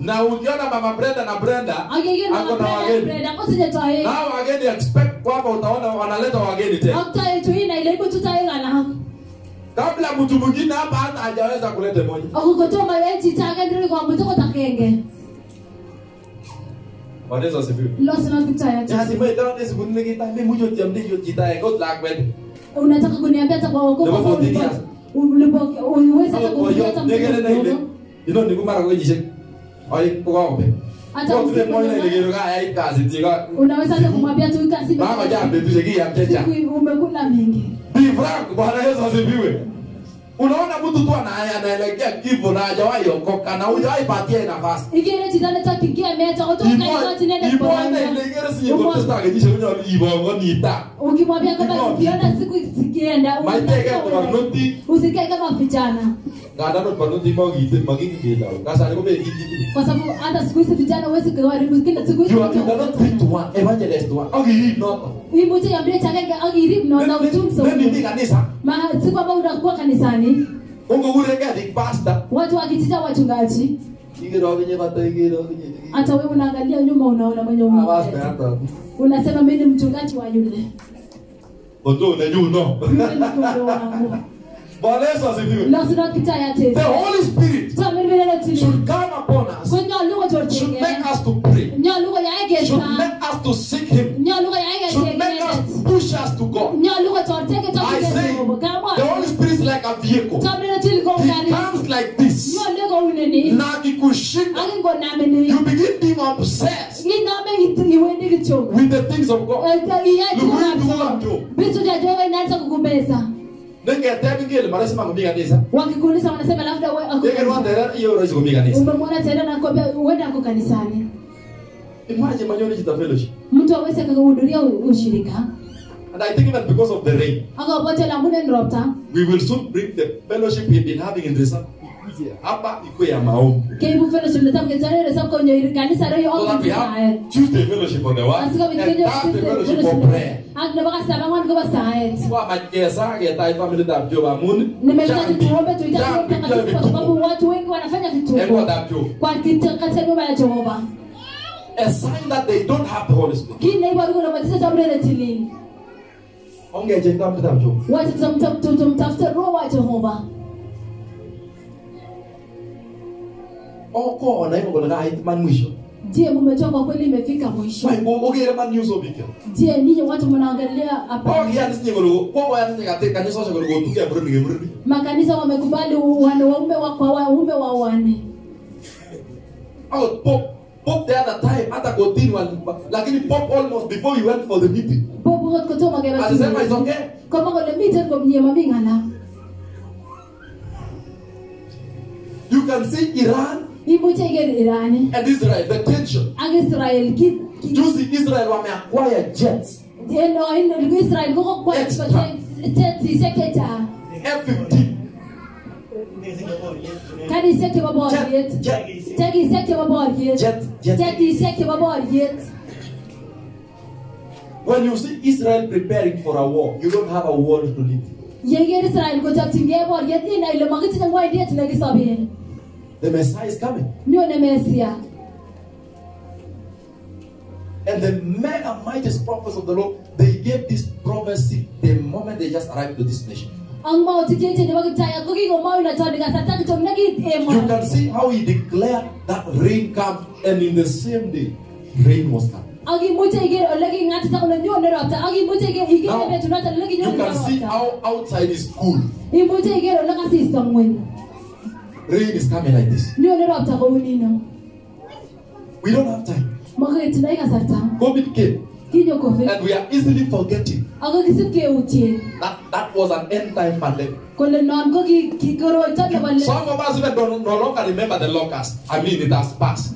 Na ukiona Mama Brenda na Brenda ako na wageni. Brenda ko sije toye hao wageni expect kwamba utaona wanaleta wageni tena. akta yetu ina ile ibu tutaye Kabla mtu mwingine hapa hata hajaweza kuleta moja. akukotoma yechi taka ndiri kwa mtu kwa takenge Asifiwe. losi na kitaya Jadi mwe ndio ndio siku nyingi tambi mujo tiamdi yo jita ego lakwet. unataka kuniambia hata kwa kwa kwa Didias. ulipo uliweza hata Hapo kwa kufikia hiyo hata negele na ile. Ino ni kumara kwa jishe. Ai. Hata Kwa tule usiku moyo ni ile kile kaya kazi tika. unaweza hata kumwambia tu kasi Mama jambe tushiki ya mteja. umekula mingi Be frank, Bwana Yesu asifiwe. Unaona mtu tu ana- anaelekea kifo na hajawahi okoka na hujawahi patia nafasi. igere chitane ta kingia meta otoka ikoti nende Ibone ile igere si yuko testa ke jisho nyo ibongo nita. ukimwambia kama ukiona siku zikienda Maiteke barnoti. usikae kama vijana Ngada no barnoti mo gite magiki Kasa Kasari ko be giti. kwa sababu hata siku hizi vijana huwezi kuharibu kila siku hizi You are cannot preach to one evangelist one. Okay, you not. imuche yambie chakenge akirib no na utumse Mimi ni kanisa? ma siku ambao utakuwa kanisani Ungo ure ke dik pastor. watu wakitita wachungaji Igero kenye bata igero kenye. hata wewe unaangalia nyuma unaona mwenye Awas umu hata. unasema mimi ni mchungaji wa yule Ondo na no. yule ni wangu Bwana Yesu asifiwe. na sina kitaya The tete Holy Spirit should come upon us. kwenye lugha Should make us to pray. nya lugha ya ege Should make us to seek Him. nya lugha ya ege Should make us push us to God. I say, the Holy Spirit is like a vehicle. He gari comes like this. nya lugha uneni Na kikushinda. aki ngo name You begin being obsessed with the things of God. vitu vya Jehova inaanza kukubeza Kanisa. wakikuuliza wanasema labda wewe uko. Rais kanisa. umemwona tena na kwambia uenda uko kanisani Imagine manyoni chita fellowship. mtu aweze kuhudhuria ushirika And I think even because of the rain, akapote la muda ropta. we will soon bring the fellowship we've been having in the sun. Hapa ikuwe ya maombi. keibu fellowship ndio tamketanere sasa kwenye kanisa leo So that we have Tuesday fellowship for the word asika and bitkenyo Thursday fellowship for prayer. akna baka saba ngwan ko basaet Kwa makesa keta family tab jo bamun. nimehitaji tuombe tuhitaji mtakatifu kwa sababu watu wengi wanafanya Eko vituko tab jo. kwa katika nyumba ya Jehova A sign that they don't have the Holy Spirit. kile ibaru kuna matatizo tabrele tilini Onge je tab tab jo. wacha tumtam- tumtafute roho wa Jehova Oko na man mwisho. je mumetoka kweli imefika mwisho Mai man news obike. je ninyi watu mnaangalia hapa. Kwa kanisa burudi makanisa wamekubali wanaume wa kwa waume wa wane <laughs> Oh, pop, pop the other time, hata continue, lakini pop almost before you went for the meeting. bobo ko to magera Alisema it's okay. kama ko le mite mnyema mingala You can see Iran and Israel, the tension. ak Israel ki ki- Juzi Israel wameacquire jets, eno ino Israel ko kwa Extra. tete seketa F-15. kadi sekte baboriet Jet, jet, tagi sekte baboriet jet, jet. tagi sekte baboriet When you see Israel preparing for a war, you don't have a world to live. yeger Israel ko chaktinge boriet ina ile magitinye ngwaidiet ne kisoben The Messiah is coming. nyone mesia And the men mega mightiest prophets of the Lord, they gave this prophecy the moment they just arrived to this nation. nekit You can see how he declared that rain come, and in the same day, rain was coming. Now, You can see how outside is cool. imuche iker ole kasista ngweny Rain is coming like this. We don't have time. COVID came, and we are easily forgetting that that was an end time pandemic. Some of us even don't, no longer remember the locust. I mean, it has passed.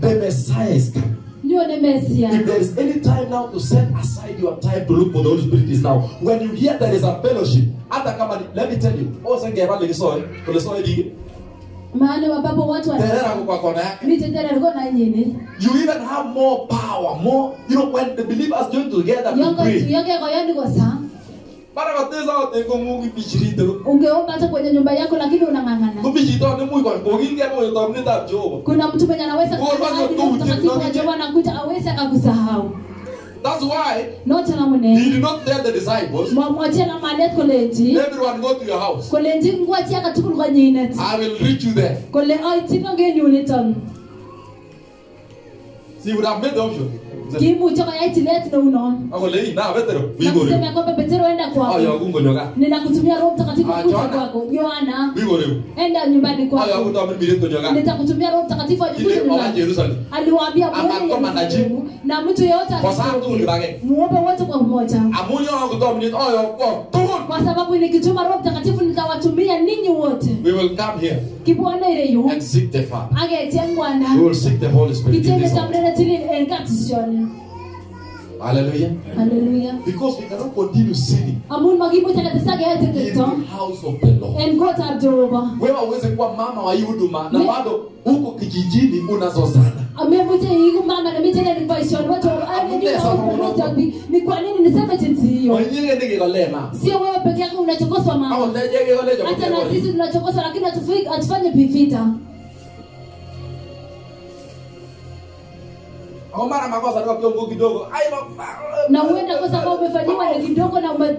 The Messiah is coming. If there is any time now to set aside your time to look for the Holy Spirit, is now. When you hear there is a fellowship, hata kama let me tell you, oh, senge ba legisoe, kulesoe bigi, mahali ambapo watu wana- terera kwa kona yake. mitetererko na nyini You even have more power, more, you know, when the believers join together to pray. tuyoke koyoni kosa Bara katesa wote Mungu bichirito. ungeomba hata kwenye nyumba yako lakini unang'ang'ana Kubichito ni Mungu kwa kinge mo tamnita Jehova. kuna mtu mwenye anaweza tu wa Jehova anakuja aweze akakusahau That's why note na he did not tell the disciples, mwamwachia na malet kolenji everyone go to your house. kolenji ngwachia ngwachi kwa konyinet I will reach you there. kole oitino ngenyuniton See, he would have made the option. Kiimuche koyai tilet neunon Akole wigore. ya kwamba petero enda kwako Ayogu ngonyo ka. ninakutumia roho mtakatifu Ah, kuja kwako yohana Wigore. enda nyumbani kwako ta mimi ngonyo ka. nitakutumia roho mtakatifu kuja nyumbani Jerusalem. aliwaambia mwende na Yerusalemu na mtu yeyote muombe wote kwa pamoja Amunyo ta ayo kwa. Tukun. kwa sababu nikituma roho mtakatifu nitawatumia ninyi wote We will come here kibwana ireyu and seek the Father. agetien We mwana will seek the Holy Spirit. kitende this tili house. Tilil Hallelujah. Because we cannot continue sinning amun makimuche ketesa in keetikito the house of the Lord. en kotab jehova Wewe uweze kuwa mama wa huduma na bado huko kijijini unazozana. amemuche hiyo mama nemitene ni boisioni wa jehova Amune sasa unaona. ni kwa nini niseme jinsi hiyo Mwenyewe ndike kolema. sio wewe peke yako unachokoswa mama hata na sisi tunachokoswa lakini hatufanye vivita Au mara makosa ndio kiongo kidogo. Ai na uenda kwa sababu umefanyiwa na kidogo na ume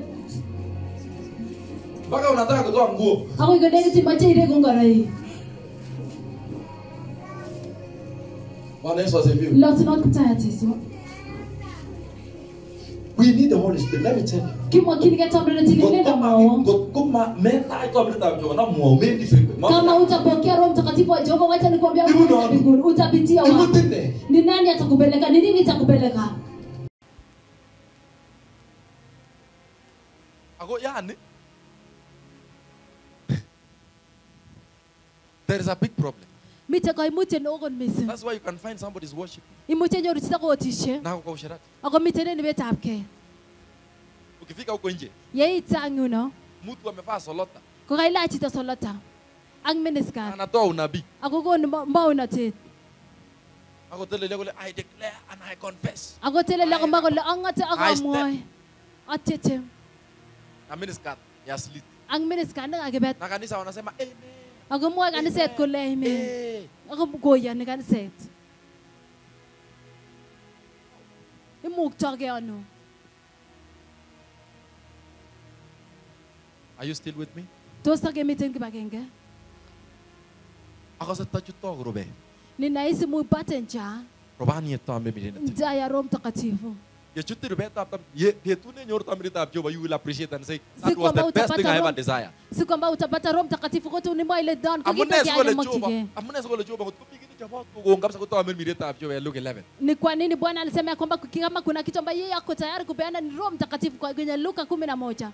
Mpaka unataka kutoa nguo. ako ikodeki timache gonga rai. Bwana Yesu asifiwe. losinot Yesu. We need the Holy Spirit. Let me tell you. Kama meta iko na kama utapokea roho mtakatifu wa jehova wacha nikwambia mbinguni utapitia wapi? ni nani atakupeleka? Ni nini itakupeleka? Ako yani. There is a big problem. mite That's why you can find somebody's worshiping. nyoru Na ako kee Ukifika huko nje, yeit sang mtu amevaa solota, kokailach solota Ang miniskat anatoa unabii. ako konu mo- mbaunotet Ako telele kule I declare and I confess. ako telele I step. amwoe atyetem Na miniskirt ya slit. ak miniskat nekakibet Na kanisa wanasema amen. ako mwoe kaniset kole amen ako kanisa. kaniset imuktogei ano Are you still with me? Akose tachuto robe. ninahisi mupate njaa Robani yeto ambe mirene. njaa ya roho mtakatifu chuti robe tap tam ye petune nyor tam ritap Jehovah you will appreciate and say that was the best thing I ever desire. si kwamba utapata roho mtakatifu kote unimwa ile down Amune kokita sikole kyale Jehovah. mokige Amune sikole Jehovah kut kupigini jabot ko kabisa kutoa ambe mirete Jehovah Luke 11. ni kwa nini bwana alisema kwamba kama kuna kitu ambayo yeye ako tayari kupeana ni roho mtakatifu kwa kwenye luka kumi na moja Eh,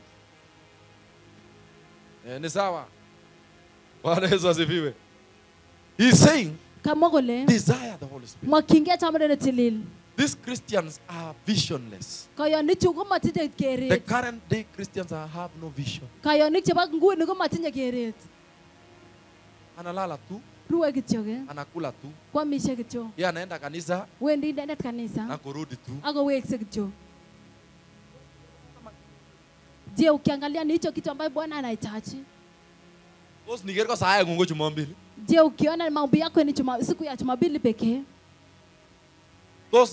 ni sawa. Bwana Yesu asifiwe. He's saying kamogole desire the Holy Spirit. mwakingia chamrene tilil These Christians are visionless. kayonik chu komatinye The keret current day Christians are, have no vision. kayonik chebo nguni komatinye keret Analala tu, ruwe kityo ke anakula tu. kwamishe kityo Yeye anaenda kanisa wendi inendet na kanisa kurudi tu. akowekse kityo je ukiangalia ni hicho kitu ambayo bwana anahitaji Tos niker ko saa yangu ngo Jumapili. je ukiona maombi yako ni chuma, siku ya jumapili pekee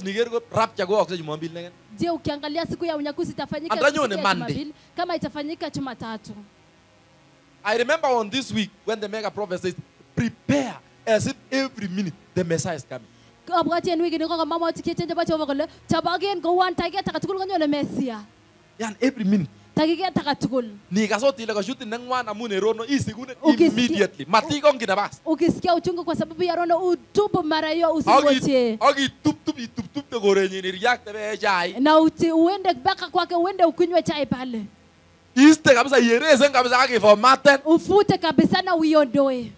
niker rap rapture kwa akse Jumapili negen. je ukiangalia siku ya unyakuzi itafanyika ni. Jumapili? kama itafanyika jumatatu I remember on this week when the mega prophet says, prepare as if every minute the Messiah is coming. abwati en wikini kokomamwotik bacho chebo jehova kole choboken kouan takiket akatugul konyone mesia Yan every minute. Takiket akatugul Nikasot ile kashuti nengwan amun erono isikune immediately. Matikong nafas. ukisikia uchungu kwa sababu ya rono utubu mara hiyo usingoje aki tup tup tup tup te korenyin iriakte be chai. na uti, uende mpaka kwake uende ukunywe chai pale Iste kabisa ieresen kabisa akiformaten. ufute kabisa na uiondoe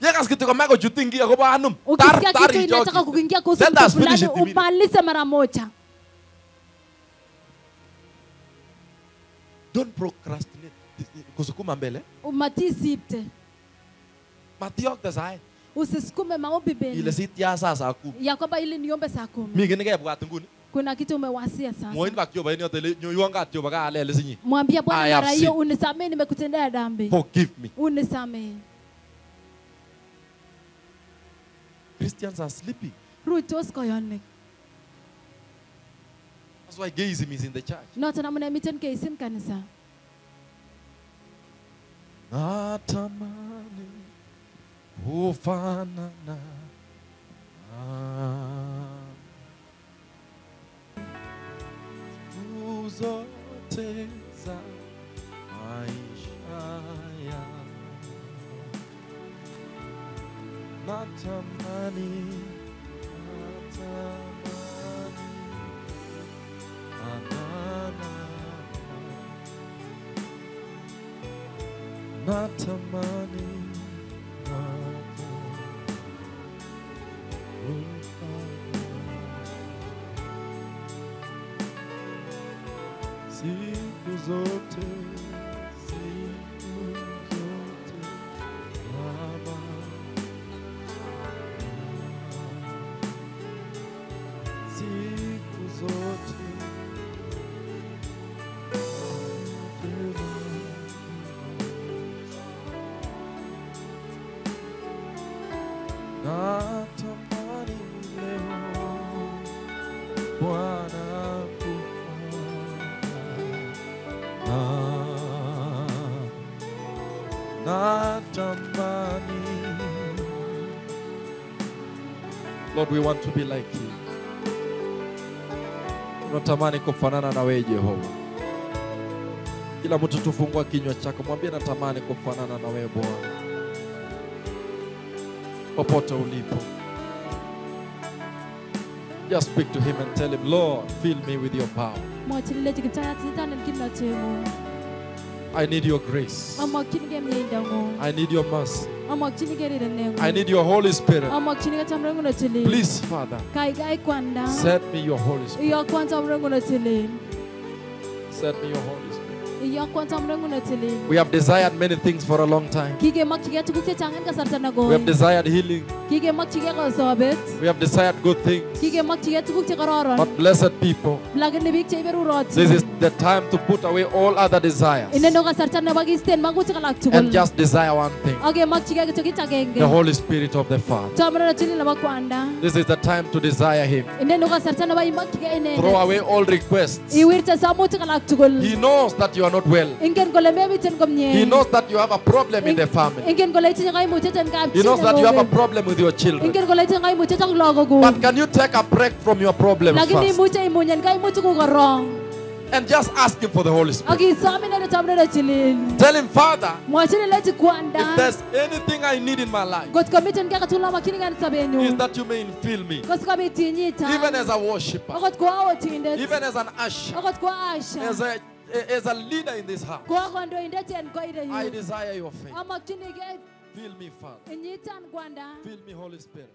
Yekas kitu kama kochut ingi akobo anum. Tar tar kuhusu Let us finish it umalize mara moja Don't procrastinate. Kusukuma mbele. umatisipte usisukume maombi Ile siti ya saa saa kumi. ya kwamba ili niombe saa kumi kebwat nguni. kuna kitu umewasia sasa ini sinyi. mwambia bwana mara hiyo nimekutendea dhambi Forgive me. Christians are sleeping. koyonik That's why gayism is in the church. Not namna miten gayism kanisa. Natamani ufanana zote za maisha ya natamani natamani natamani, siku Lord we want to be like you tunatamani kufanana na wewe Jehova. Kila mtu tufungua kinywa chako, mwambie natamani kufanana na wewe Bwana, popote ulipo. Just speak to him and tell him, Lord, fill me with your power. I need your grace. I need your mercy. I need your Holy Spirit. Please, Father, set send me your Holy Spirit. Set Send me your Holy Spirit. We have desired many things for a long time. We have desired healing. We have desired good things. But blessed people, This is the time to put away all other desires and just desire one thing the Holy Spirit of the Father. This is the time to desire Him. Throw away all requests. He knows that you are not well. He knows that you have a problem in the family. He knows that you have a problem with your children. But can you take a break from your problems first? and just ask Him for the Holy Spirit? Tell Him, Father, if there's anything I need in my life, is that you may infill me, even as a worshiper, even as an usher, as a, as a leader in this house. I desire your faith. Fill me, Father. Fill me, Holy Spirit.